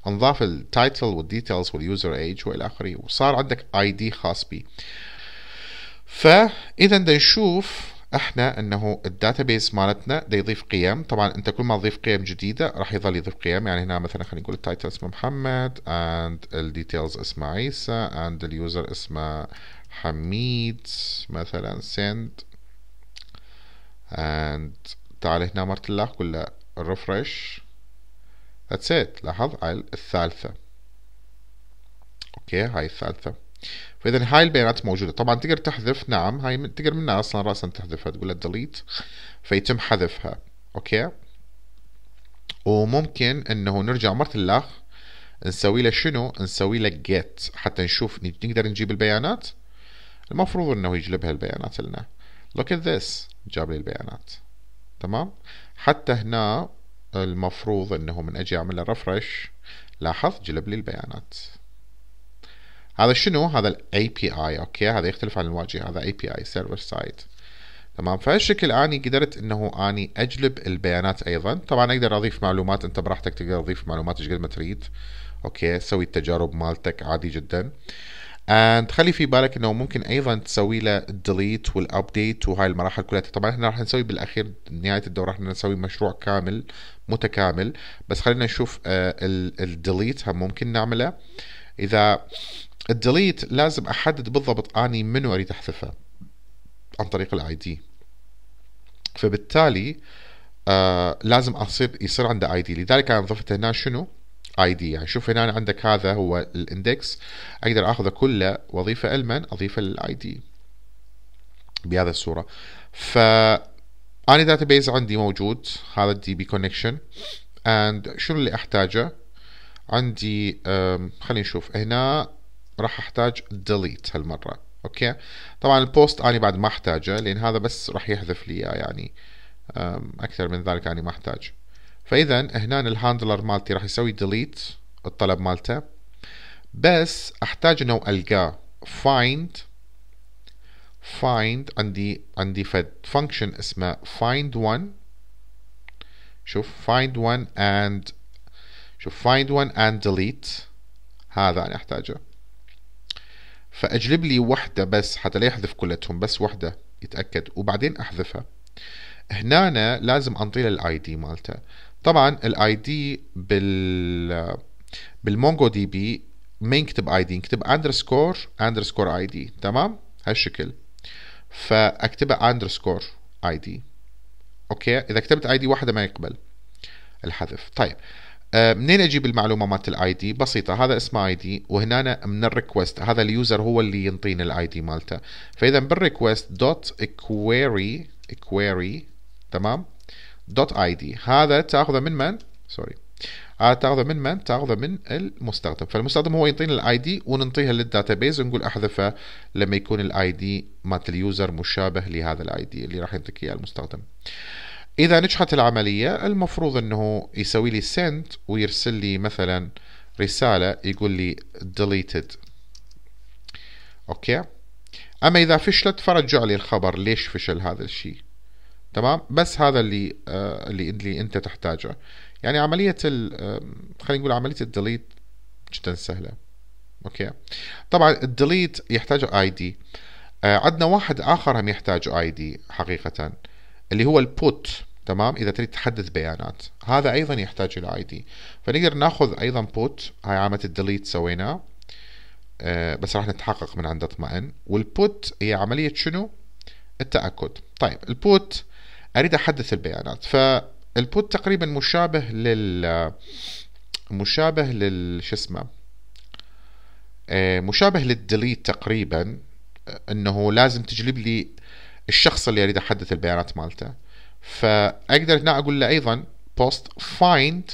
انضاف ال title وال details وال user age وإلى آخره. وصار عندك ID خاص بي. فإذا بدنا نشوف إحنا انه ال database مالتنا دا يضيف قيم. طبعا انت كل ما تضيف قيم جديدة راح يظل يضيف قيم. يعني هنا مثلا خلينا نقول ال title اسمه محمد and الديتيلز اسمه عيسى and اليوزر اسمه حميد مثلا send. And تعال هنا مرة الله قول refresh. That's it. لاحظ؟ هاي الثالثة. أوكي هاي الثالثة. فاذا هاي البيانات موجودة. طبعا تقدر تحذف نعم هاي تقدر منها أصلا راسا تحذفها تقول delete فيتم حذفها. أوكي؟ وممكن إنه نرجع مرة الله نسوي له شنو؟ نسوي له get. حتى نشوف نقدر نجيب البيانات؟ المفروض إنه يجلبها البيانات لنا. Look at this جاب لي البيانات. تمام؟ حتى هنا المفروض إنه من أجي أعمل له refresh لاحظ جلب لي البيانات. هذا شنو؟ هذا ال API أوكي؟ هذا يختلف عن الواجهة. هذا API server side تمام؟ فهالشكل آني قدرت إنه آني أجلب البيانات أيضا. طبعا أقدر أضيف معلومات. أنت براحتك تقدر تضيف معلومات إيش قد ما تريد. أوكي؟ سوي التجارب مالتك عادي جدا. And خلي في بالك إنه ممكن أيضا تسوي له ال delete وال update وهاي المراحل كلها. طبعا إحنا راح نسوي بالأخير نهاية الدورة. راح نسوي مشروع كامل متكامل. بس خلينا نشوف ال delete هم ممكن نعمله. إذا ال delete لازم أحدد بالضبط أني منو أريد أحذفه عن طريق ال ID فبالتالي آه لازم أصير يصير عنده ID لذلك أنا ضفت هنا شنو؟ ID يعني شوف هنا عندك هذا هو ال index. أقدر اخذه كله واضيفه إلمن اضيفه لل ID بهذا الصورة. ف اني database عندي موجود هذا ال DB connection and شنو اللي أحتاجه؟ عندي خلينا نشوف. هنا راح أحتاج delete هالمرة. أوكي؟ طبعا ال post أني بعد ما أحتاجه لأن هذا بس راح يحذف لي إياه يعني أكثر من ذلك أني ما أحتاج. فاذا هنا الهاندلر مالتي راح يسوي delete الطلب مالته. بس أحتاج إنه ألقاه find find عندي عندي فد function اسمه find one. شوف find one and شوف find one and delete. هذا أنا أحتاجه. فأجلب لي وحدة بس حتى لا يحذف كلتهم بس وحدة يتأكد وبعدين أحذفها. هنا لازم انطي له ال ID مالته. طبعا ال ID بال بال MongoDB ما ينكتب ID ينكتب underscore underscore ID تمام؟ هالشكل. فاكتبها underscore ID أوكي؟ إذا كتبت ID واحدة ما يقبل الحذف. طيب. منين أجيب المعلومة مالت ال ID بسيطة هذا اسمه ID وهنا من ال request هذا ال user هو اللي ينطيني ال ID مالته. فإذا بال request dot query query تمام؟ dot ID هذا تاخذه من من؟ sorry هذا تاخذه من من؟ تاخذه من المستخدم. فالمستخدم هو يعطينا ال ID وننطيها لل database ونقول أحذفه لما يكون ال ID مالت ال user مشابه لهذا ال ID اللي راح يعطيك إياه المستخدم. إذا نجحت العملية المفروض أنه يسوي لي send ويرسل لي مثلا رسالة يقول لي deleted. أوكي؟ أما إذا فشلت فرجع لي الخبر ليش فشل هذا الشيء؟ تمام؟ بس هذا اللي آه اللي اللي أنت تحتاجه. يعني عملية ال خلينا نقول عملية ال delete جدا سهلة. أوكي؟ طبعا ال delete يحتاج ID آه عندنا واحد آخر هم يحتاج ID حقيقة اللي هو ال put تمام؟ إذا تريد تحدث بيانات. هذا أيضا يحتاج إلى ID. فنقدر نأخذ أيضا put هاي علامه ال delete سويناه آه بس راح نتحقق من عند اطمئن. وال put هي عملية شنو؟ التأكد. طيب ال put أريد أحدث البيانات. فال put تقريبا مشابه لل مشابه لل شو اسمه؟ آه مشابه لل delete تقريبا إنه لازم تجلب لي الشخص اللي أريد أحدث البيانات مالته. فأقدر هنا أقول له أيضا post find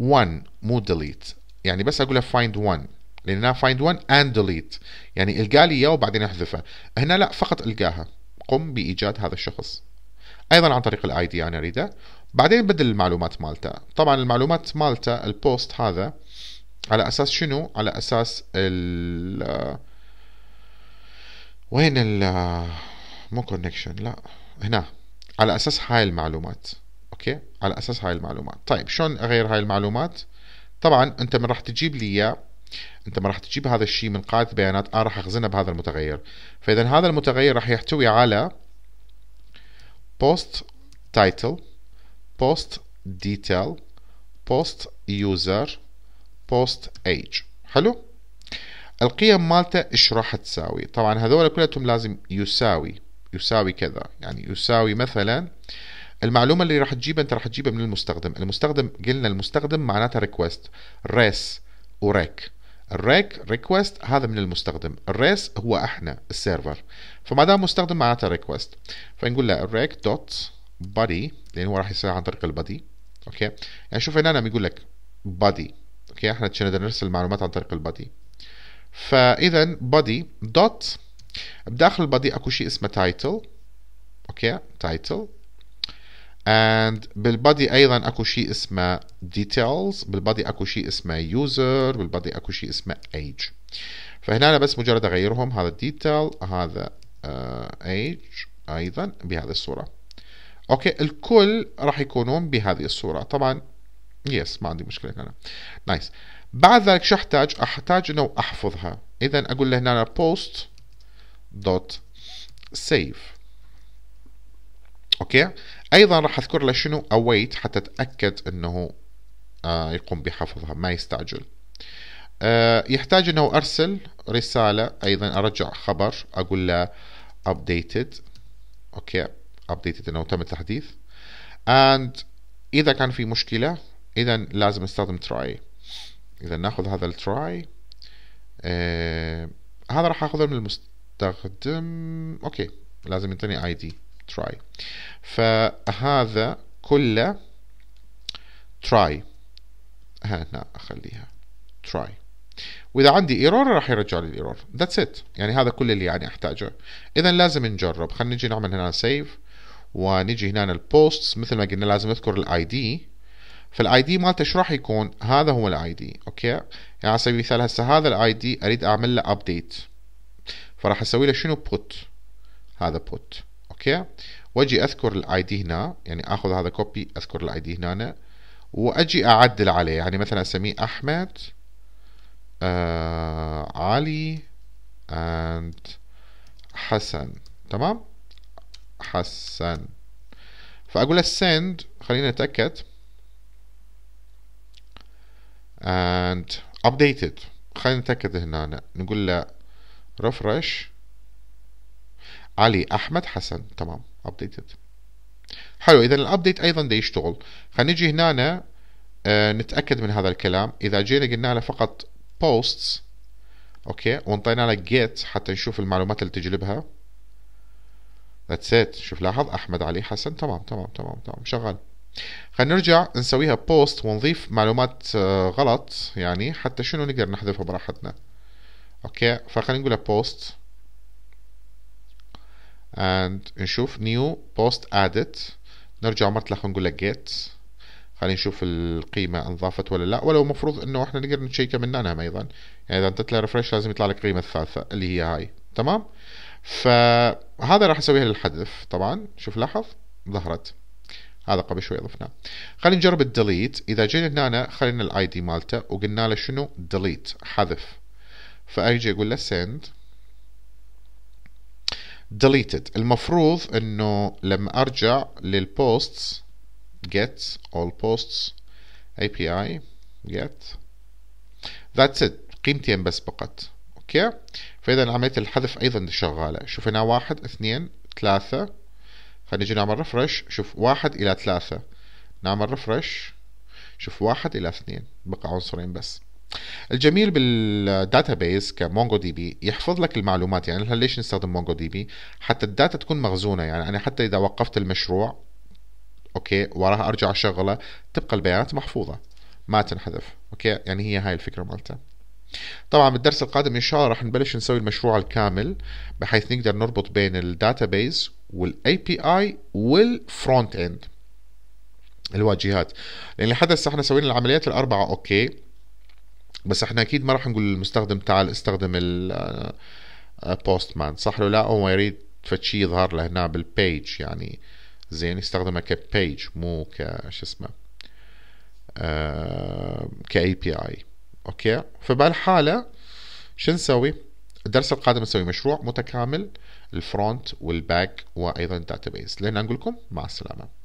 one مو delete. يعني بس أقول له find one. لأن هنا find one and delete. يعني إلقى لي إياه وبعدين أحذفه. هنا لا فقط إلقاها. قم بإيجاد هذا الشخص. أيضا عن طريق ال ID أنا أريده. بعدين بدل المعلومات مالته. طبعا المعلومات مالته ال post هذا على أساس شنو؟ على أساس ال وين ال مو connection لا. هنا. على أساس هاي المعلومات. أوكي؟ على أساس هاي المعلومات. طيب شلون أغير هاي المعلومات؟ طبعا أنت من راح تجيب لي إياه. أنت ما راح تجيب هذا الشيء من قاعدة بيانات. أنا راح أخزنه بهذا المتغير. فاذا هذا المتغير راح يحتوي على post title post detail post user post age. حلو؟ القيم مالته إيش راح تساوي؟ طبعا هذول كلهم لازم يساوي. يساوي كذا. يعني يساوي مثلا المعلومة اللي راح تجيبها أنت راح تجيبها من المستخدم. المستخدم قلنا المستخدم معناتها request res و req ال req request هذا من المستخدم. ال res هو إحنا ال server. فما دام مستخدم معناتها request فنقول له ال req dot body لأن هو راح يصير عن طريق ال body okay؟ يعني شوف هنا بيقول لك body okay؟ إحنا كنا نرسل المعلومات عن طريق ال body فاذا body dot بداخل ال body اكو شيء اسمه title okay title and بال body أيضا اكو شيء اسمه details بال body اكو شيء اسمه user بال body اكو شيء اسمه age. فهنا أنا بس مجرد اغيرهم هذا detail هذا uh, age أيضا بهذه الصورة. okay الكل راح يكونون بهذه الصورة. طبعا yes ما عندي مشكلة هنا. nice بعد ذلك شو أحتاج؟ أحتاج إنه أحفظها. اذا أقول له هنا post. Dot save. okay أيضا راح أذكر له شنو؟ await حتى أتأكد إنه آه يقوم بحفظها. ما يستعجل. آه يحتاج إنه أرسل رسالة. أيضا أرجع خبر أقول له updated. okay updated إنه تم التحديث. And إذا كان في مشكلة اذا لازم نستخدم try. اذا نأخذ هذا ال try آه هذا راح أخذه من المستخدم okay لازم يعطيني ID try. فهذا كله try. هنا أخليها try. وإذا عندي error راح يرجع لي ال error that's it يعني هذا كل اللي يعني أحتاجه. اذا لازم نجرب. خلينا نجي نعمل هنا save ونجي هنا ال posts مثل ما قلنا لازم نذكر ال ID فال ID مالته إيش راح يكون؟ هذا هو ال ID okay؟ يعني على سبيل المثال هسه هذا ال ID أريد أعمل له update فراح أسوي له شنو؟ put هذا put okay؟ وأجي أذكر ال ID هنا يعني آخذ هذا copy أذكر ال ID هنا وأجي أعدل عليه. يعني مثلا أسميه أحمد آه علي and حسن. تمام؟ حسن. فأقول له send خلينا نتأكد. and updated. خلينا نتأكد هنا نقول له refresh. علي أحمد حسن. تمام. updated. حلو. اذا ال update أيضا دا يشتغل. خلينا نجي هنا آه نتأكد من هذا الكلام. إذا جينا قلنا له فقط posts okay. وانطينا له get حتى نشوف المعلومات اللي تجلبها that's it. شوف لاحظ. أحمد علي حسن. تمام تمام تمام تمام. شغال. خلينا نرجع نسويها post ونضيف معلومات آه، غلط يعني حتى شنو نقدر نحذفها براحتنا. okay فخلينا نقولها post and نشوف new post added. نرجع مرة خلينا نقول get. خلينا نشوف القيمة انضافت ولا لا. ولو مفروض إنه إحنا نقدر نشيكها من هنا أيضا. يعني إذا أنت refresh لازم يطلع لك القيمة الثالثة اللي هي هاي. تمام؟ فهذا راح اسويها للحذف. طبعا شوف لاحظ ظهرت. هذا قبل شوي ضفناه خلينا نجرب ال delete إذا جينا هنا خلينا ال ID مالته وقلنا له شنو؟ delete حذف. فاجي أقول له send. Deleted. المفروض إنه لما أرجع لل posts get all posts API get. That's it. قيمتين بس بقت okay؟ فإذا عمليه الحذف أيضا شغالة. شوف هنا واحد اثنين ثلاثة. خلينا نجي نعمل refresh شوف واحد إلى ثلاثة. نعمل refresh شوف واحد إلى اثنين. بقى عنصرين بس. الجميل بال database ك MongoDB يحفظ لك المعلومات يعني ليش نستخدم MongoDB حتى ال data تكون مخزونة يعني أنا حتى إذا وقفت المشروع okay وراها أرجع اشغله تبقى البيانات محفوظة ما تنحذف okay؟ يعني هي هاي الفكرة مالته طبعا بالدرس القادم إن شاء الله راح نبلش نسوي المشروع الكامل بحيث نقدر نربط بين ال database وال API وال front end الواجهات. لأن لحد هسه إحنا سوينا العمليات الأربعة okay؟ بس إحنا أكيد ما راح نقول للمستخدم تعال استخدم ال Postman صح ولا لا هو يريد فشي يظهر له هنا بال page يعني زين يستخدمها ك page مو كش اسمه آه ك API okay؟ فبهالحالة شو نسوي؟ الدرس القادم نسوي مشروع متكامل ال front وال back وأيضا database لين نقول لكم مع السلامة.